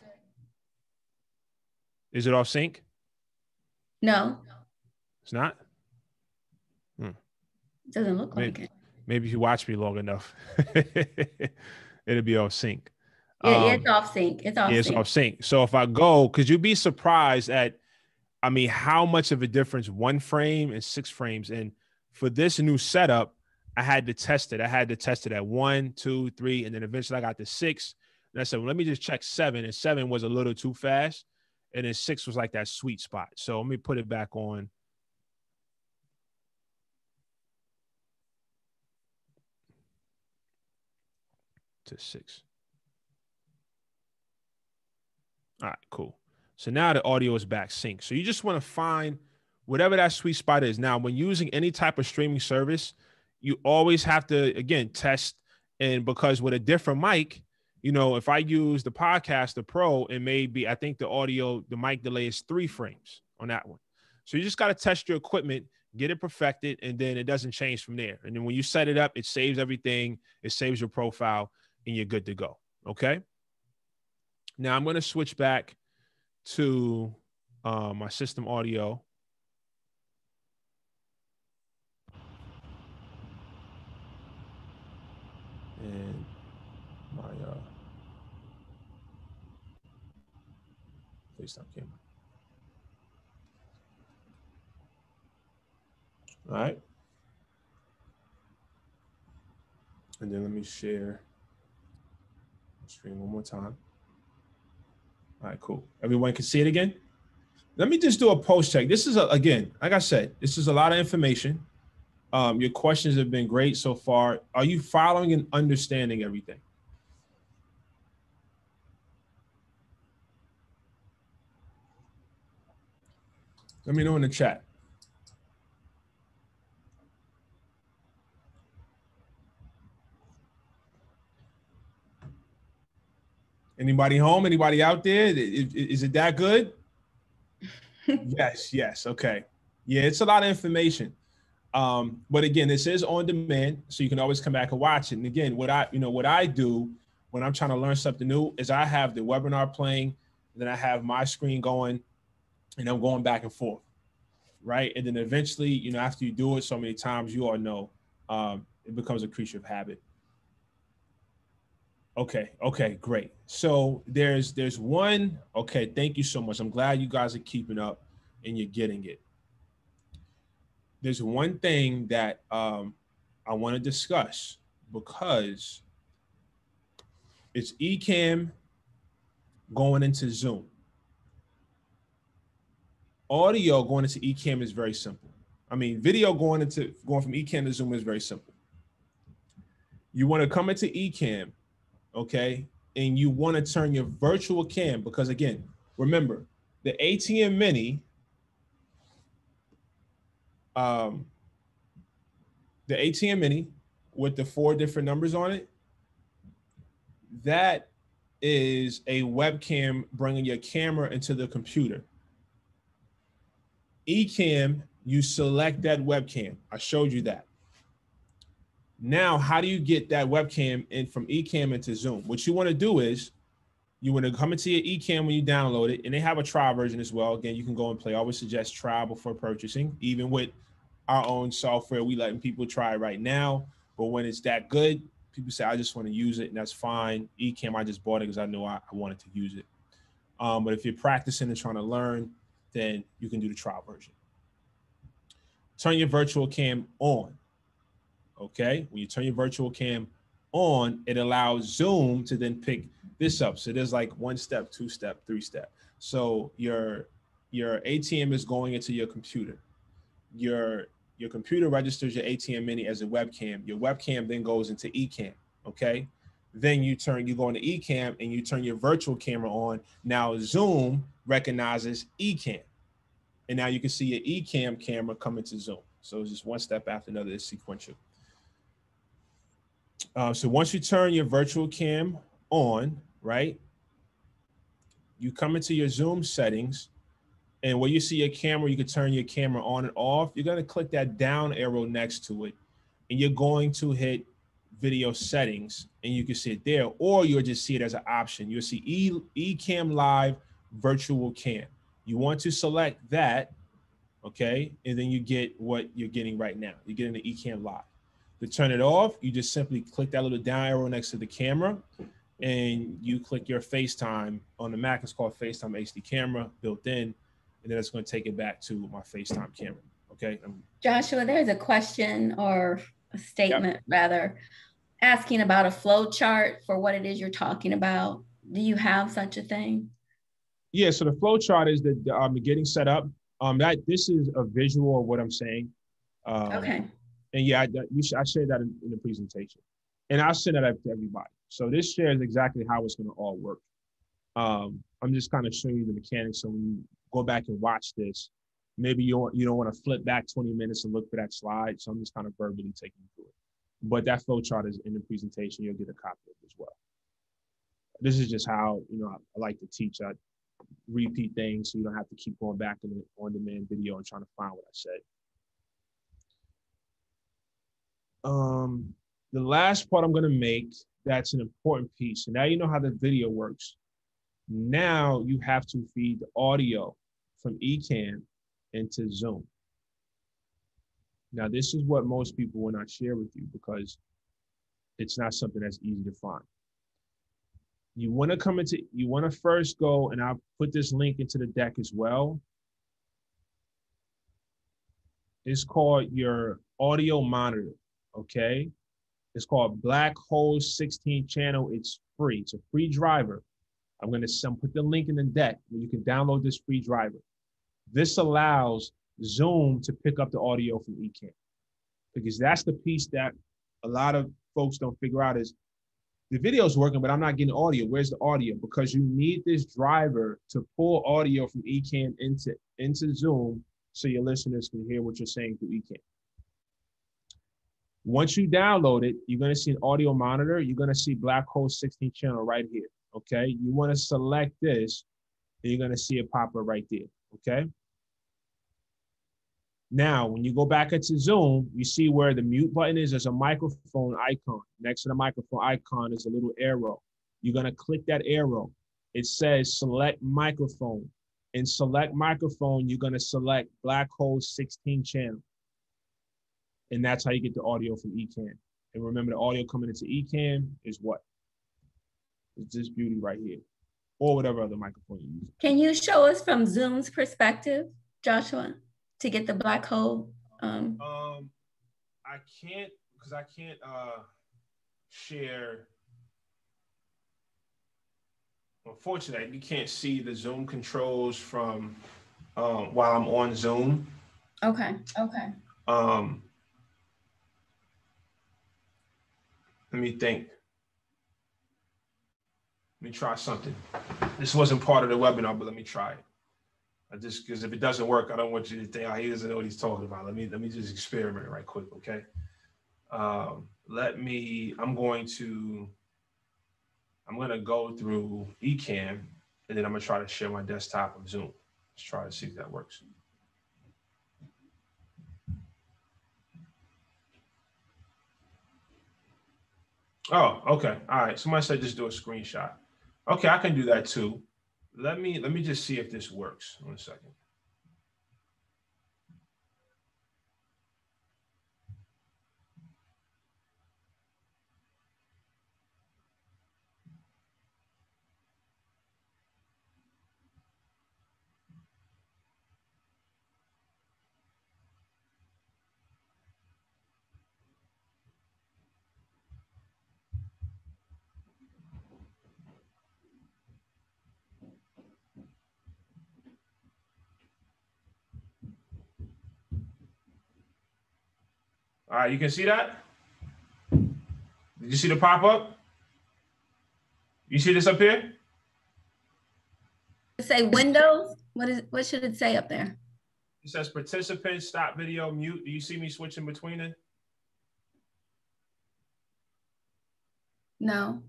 Is it off sync? No. It's not. Hmm. Doesn't look Maybe. like it maybe if you watch me long enough, it'll be all sync. Um, it's off sync. It's off it's sync. off sync. So if I go, because you'd be surprised at, I mean, how much of a difference one frame and six frames. And for this new setup, I had to test it. I had to test it at one, two, three, and then eventually I got to six. And I said, well, let me just check seven. And seven was a little too fast. And then six was like that sweet spot. So let me put it back on. To six. All right, cool. So now the audio is back sync. So you just want to find whatever that sweet spot is. Now, when using any type of streaming service, you always have to again test. And because with a different mic, you know, if I use the Podcaster Pro, it may be, I think the audio, the mic delay is three frames on that one. So you just got to test your equipment, get it perfected, and then it doesn't change from there. And then when you set it up, it saves everything, it saves your profile, and you're good to go. Okay. Now I'm going to switch back to uh, my system audio. And my uh, FaceTime camera. All right. And then let me share one more time. All right, cool. Everyone can see it again. Let me just do a post check. This is a, again, like I said, this is a lot of information. Um, your questions have been great so far. Are you following and understanding everything? Let me know in the chat. Anybody home? Anybody out there? Is, is it that good? yes, yes. Okay. Yeah, it's a lot of information. Um, but again, this is on demand, so you can always come back and watch it. And again, what I, you know, what I do when I'm trying to learn something new is I have the webinar playing, then I have my screen going, and I'm going back and forth, right? And then eventually, you know, after you do it so many times, you all know um, it becomes a creature of habit. Okay. Okay. Great. So there's there's one. Okay. Thank you so much. I'm glad you guys are keeping up and you're getting it. There's one thing that um, I want to discuss because it's Ecamm going into Zoom. Audio going into Ecamm is very simple. I mean, video going into going from Ecamm to Zoom is very simple. You want to come into Ecamm okay, and you want to turn your virtual cam, because again, remember the ATEM Mini, um, the ATEM Mini with the four different numbers on it, that is a webcam bringing your camera into the computer. Ecamm, you select that webcam. I showed you that. Now, how do you get that webcam in from Ecamm into Zoom? What you want to do is you want to come into your Ecamm when you download it, and they have a trial version as well. Again, you can go and play. I always suggest trial before purchasing. Even with our own software, we letting people try right now. But when it's that good, people say, I just want to use it, and that's fine. Ecamm, I just bought it because I know I, I, wanted to use it. Um, but if you're practicing and trying to learn, then you can do the trial version. Turn your virtual cam on. Okay, when you turn your virtual cam on, it allows Zoom to then pick this up. So there's like one step, two step, three step. So your your ATEM is going into your computer. Your your computer registers your ATEM mini as a webcam. Your webcam then goes into Ecamm, Okay. Then you turn, you go into Ecamm and you turn your virtual camera on. Now Zoom recognizes Ecamm. And now you can see your Ecamm camera coming to Zoom. So it's just one step after another, it's sequential. Uh, so once you turn your virtual cam on, right, you come into your Zoom settings, and where you see your camera, you can turn your camera on and off. You're going to click that down arrow next to it, and you're going to hit video settings, and you can see it there, or you'll just see it as an option. You'll see e Ecamm Live Virtual Cam. You want to select that, okay, and then you get what you're getting right now. You're getting the Ecamm Live. To turn it off, you just simply click that little down arrow next to the camera. and you click your FaceTime on the Mac. It's called FaceTime HD camera built in, and then it's going to take it back to my FaceTime camera. Okay. Joshua, there's a question or a statement yep. rather asking about a flow chart for what it is you're talking about. Do you have such a thing? Yeah. So the flow chart is the um, getting set up. Um, that this is a visual of what I'm saying. Um, okay. And yeah, I, should, I shared that in, in the presentation, and I'll send that out to everybody. So this shares exactly how it's going to all work. Um, I'm just kind of showing you the mechanics. So when you go back and watch this, maybe you don't, you don't want to flip back 20 minutes and look for that slide. So I'm just kind of verbally taking you through it. But that flow chart is in the presentation. You'll get a copy of it as well. This is just how you know I, I like to teach. I repeat things so you don't have to keep going back in the on-demand video and trying to find what I said. Um, the last part I'm going to make that's an important piece. And now you know how the video works. Now you have to feed the audio from Ecamm into Zoom. Now, this is what most people will not share with you because it's not something that's easy to find. You want to come into, you want to first go, and I'll put this link into the deck as well. It's called your audio monitor, okay? It's called Black Hole 16 channel. It's free. It's a free driver. I'm going to put the link in the deck where you can download this free driver. This allows Zoom to pick up the audio from Ecamm because that's the piece that a lot of folks don't figure out is the video's working, but I'm not getting audio. Where's the audio? Because you need this driver to pull audio from Ecamm into, into Zoom so your listeners can hear what you're saying through Ecamm. Once you download it, you're going to see an audio monitor. You're going to see Black Hole 16 channel right here. Okay. You want to select this, and you're going to see it pop up right there. Okay. Now, when you go back into Zoom, you see where the mute button is. There's a microphone icon. Next to the microphone icon is a little arrow. You're going to click that arrow. It says select microphone. In select microphone, you're going to select Black Hole 16 channel. And that's how you get the audio from Ecamm. And remember, the audio coming into Ecamm is what? It's this beauty right here, or whatever other microphone you use. Can you show us from Zoom's perspective, Joshua, to get the black hole? Um, um I can't because I can't uh, share. Unfortunately, you can't see the Zoom controls from um, while I'm on Zoom. Okay. Okay. Um, Let me think. Let me try something. This wasn't part of the webinar, but let me try it. I just because if it doesn't work, I don't want you to think, oh, he doesn't know what he's talking about. Let me let me just experiment right quick, okay? Um, let me. I'm going to. I'm gonna go through Ecamm, and then I'm gonna try to share my desktop of Zoom. Let's try to see if that works. Oh, okay. All right. Somebody said just do a screenshot. Okay, I can do that too. Let me let me just see if this works. One second. All right, you can see that? Did you see the pop-up? You see this up here? Say Windows. What is what should it say up there? It says participants, stop video, mute. Do you see me switching between it? No.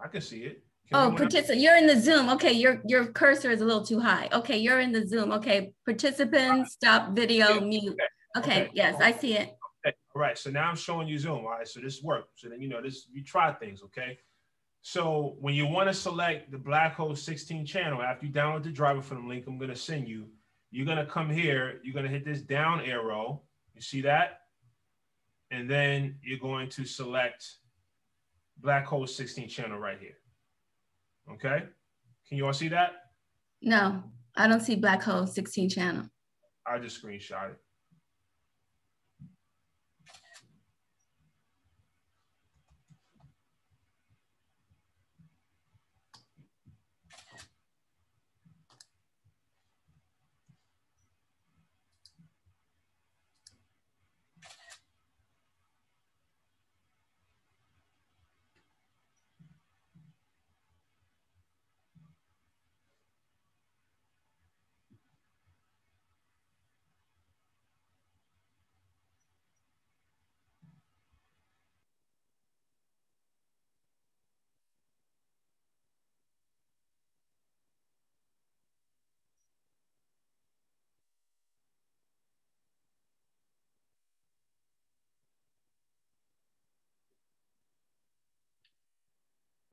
I can see it. Can oh, participant. You're in the Zoom. Okay, your your cursor is a little too high. Okay, you're in the Zoom. Okay, participants, stop video, mute. Okay. Okay, okay. yes, I see it. Okay. All right, so now I'm showing you Zoom. All right, so this worked. So then, you know, this you try things, okay? So when you want to select the Black Hole 16 channel, after you download the driver from the link I'm going to send you, you're going to come here, you're going to hit this down arrow. You see that? And then you're going to select Black Hole 16 channel right here. Okay. Can you all see that? No, I don't see Black Hole 16 channel. I just screenshot it.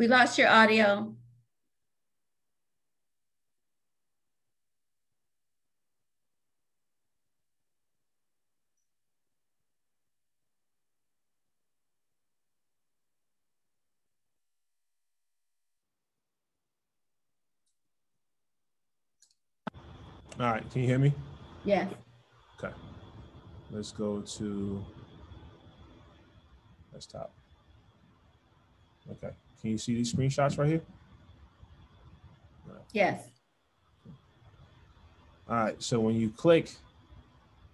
We lost your audio. All right, can you hear me? Yes. Okay. Let's go to desktop. Okay. Can you see these screenshots right here? Yes. All right. So when you click,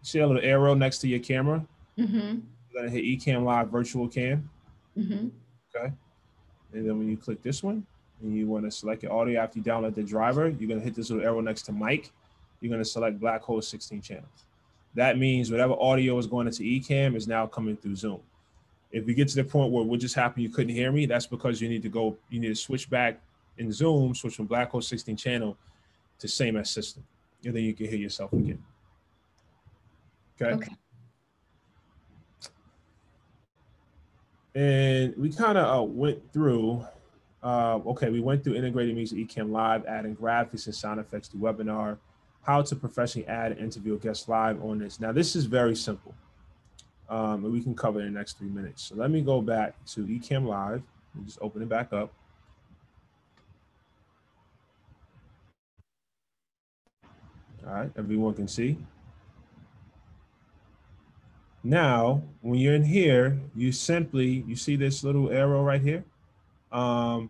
see a little arrow next to your camera? Mm-hmm. You're gonna hit Ecamm Live Virtual Cam. Mm-hmm. Okay. And then when you click this one, and you want to select your audio after you download the driver, you're gonna hit this little arrow next to mic. You're gonna select Black Hole 16 channels. That means whatever audio is going into Ecamm is now coming through Zoom. If you get to the point where what just happened, you couldn't hear me, that's because you need to go, you need to switch back in Zoom, switch from Black Hole 16 channel to same as system. And then you can hear yourself again. Okay. Okay. And we kind of uh, went through, uh, okay, we went through integrated music Ecamm Live, adding graphics and sound effects to webinar, how to professionally add and interview a guest live on this. Now, this is very simple um, and we can cover in the next three minutes. So let me go back to Ecamm Live and just open it back up. All right, everyone can see. Now, when you're in here, you simply, you see this little arrow right here? Um,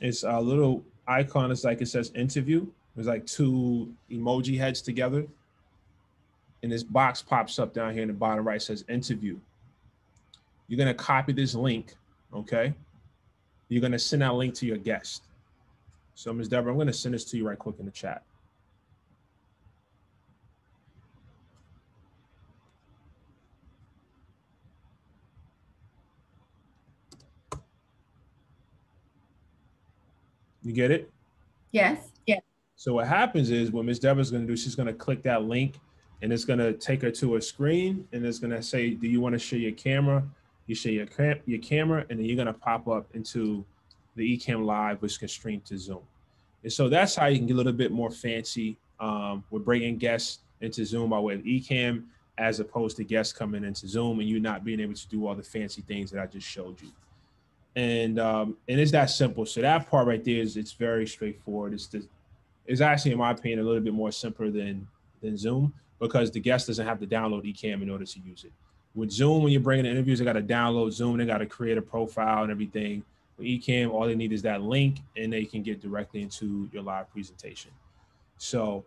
it's a little icon. It's like it says interview. There's like two emoji heads together. And this box pops up down here in the bottom right says interview. You're gonna copy this link, okay? You're gonna send that link to your guest. So Ms. Deborah, I'm gonna send this to you right quick in the chat. You get it? Yes. Yeah. So what happens is what Ms. Deborah's going to do, she's going to click that link and it's going to take her to a screen and it's going to say, do you want to share your camera? You share your, cam- your camera and then you're going to pop up into the Ecamm Live, which can stream to Zoom. And so that's how you can get a little bit more fancy um, with bringing guests into Zoom by way of Ecamm as opposed to guests coming into Zoom and you not being able to do all the fancy things that I just showed you and um, and it's that simple. So that part right there is it's very straightforward. It's the, it's actually in my opinion a little bit more simpler than than Zoom because the guest doesn't have to download Ecamm in order to use it. With Zoom, when you're bringing in interviews, they got to download Zoom. They got to create a profile and everything. With Ecamm, all they need is that link, and they can get directly into your live presentation. So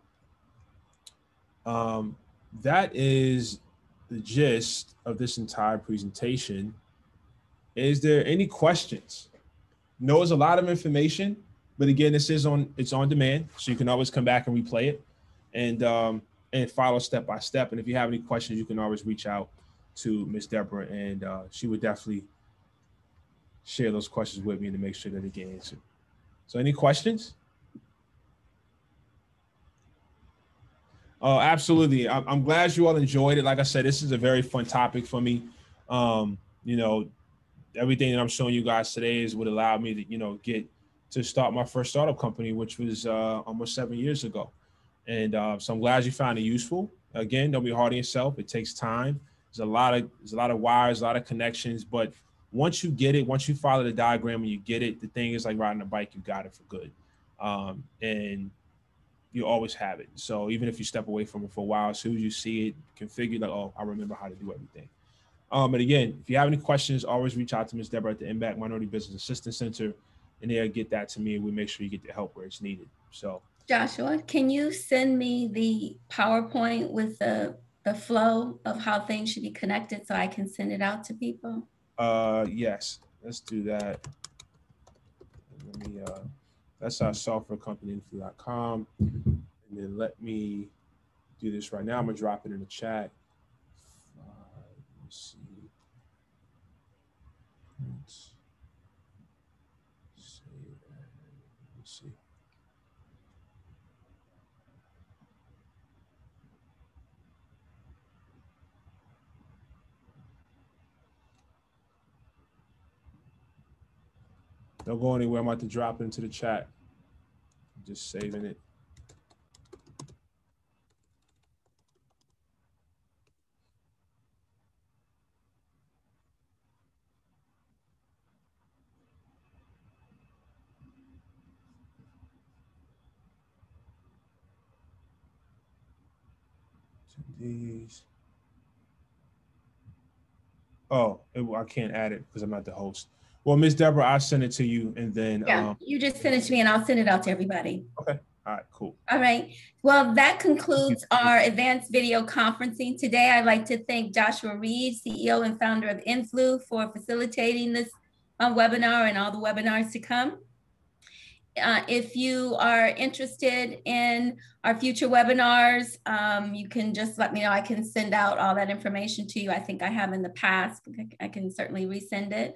um, that is the gist of this entire presentation. Is there any questions? No, it's a lot of information, but again, this is on it's on demand, so you can always come back and replay it, and um, and follow step by step. And if you have any questions, you can always reach out to Miss Deborah, and uh, she would definitely share those questions with me to make sure that they get answered. So, any questions? Oh, absolutely. I'm glad you all enjoyed it. Like I said, this is a very fun topic for me. Um, you know, everything that I'm showing you guys today is what allowed me to, you know, get to start my first startup company, which was uh, almost seven years ago. And uh, so I'm glad you found it useful. Again, don't be hard on yourself. It takes time. There's a lot of there's a lot of wires, a lot of connections, but once you get it, once you follow the diagram and you get it, the thing is like riding a bike, you got it for good. Um, and you always have it. So even if you step away from it for a while, as soon as you see it configured, like, oh, I remember how to do everything. Um, and again, if you have any questions, always reach out to Ms. Deborah at the Impact Minority Business Assistance Center, and they'll get that to me, and we make sure you get the help where it's needed. So, Joshua, can you send me the PowerPoint with the the flow of how things should be connected so I can send it out to people? Uh, yes, let's do that. Let me. Uh, that's our software company inphlu.com. And then let me do this right now. I'm gonna drop it in the chat. Uh, let's see. Let's see. Don't go anywhere. I'm about to drop it into the chat. Just saving it. These. Oh, it, I can't add it because I'm not the host. Well, Miss Deborah, I'll send it to you and then. Yeah, um, you just send it to me and I'll send it out to everybody. Okay. All right, cool. All right. Well, that concludes our advanced video conferencing. Today, I'd like to thank Joshua Reed, CEO and founder of Inphlu, for facilitating this uh, webinar and all the webinars to come. Uh, if you are interested in our future webinars, um, you can just let me know. I can send out all that information to you. I think I have in the past. I can certainly resend it.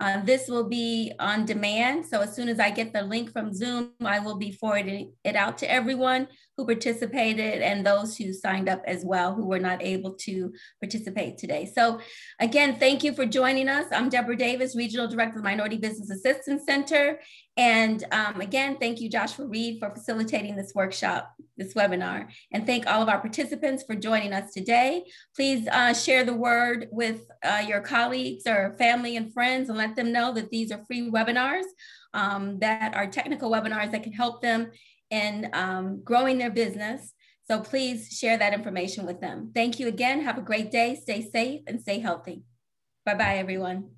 Uh, this will be on demand. So as soon as I get the link from Zoom, I will be forwarding it out to everyone who participated and those who signed up as well who were not able to participate today. So again, thank you for joining us. I'm Deborah Davis, Regional Director of the Minority Business Assistance Center. And um, again, thank you, Joshua Reed, for facilitating this workshop, this webinar. And thank all of our participants for joining us today. Please uh, share the word with uh, your colleagues or family and friends and let them know that these are free webinars um, that are technical webinars that can help them in um, growing their business. So please share that information with them. Thank you again. Have a great day. Stay safe and stay healthy. Bye-bye, everyone.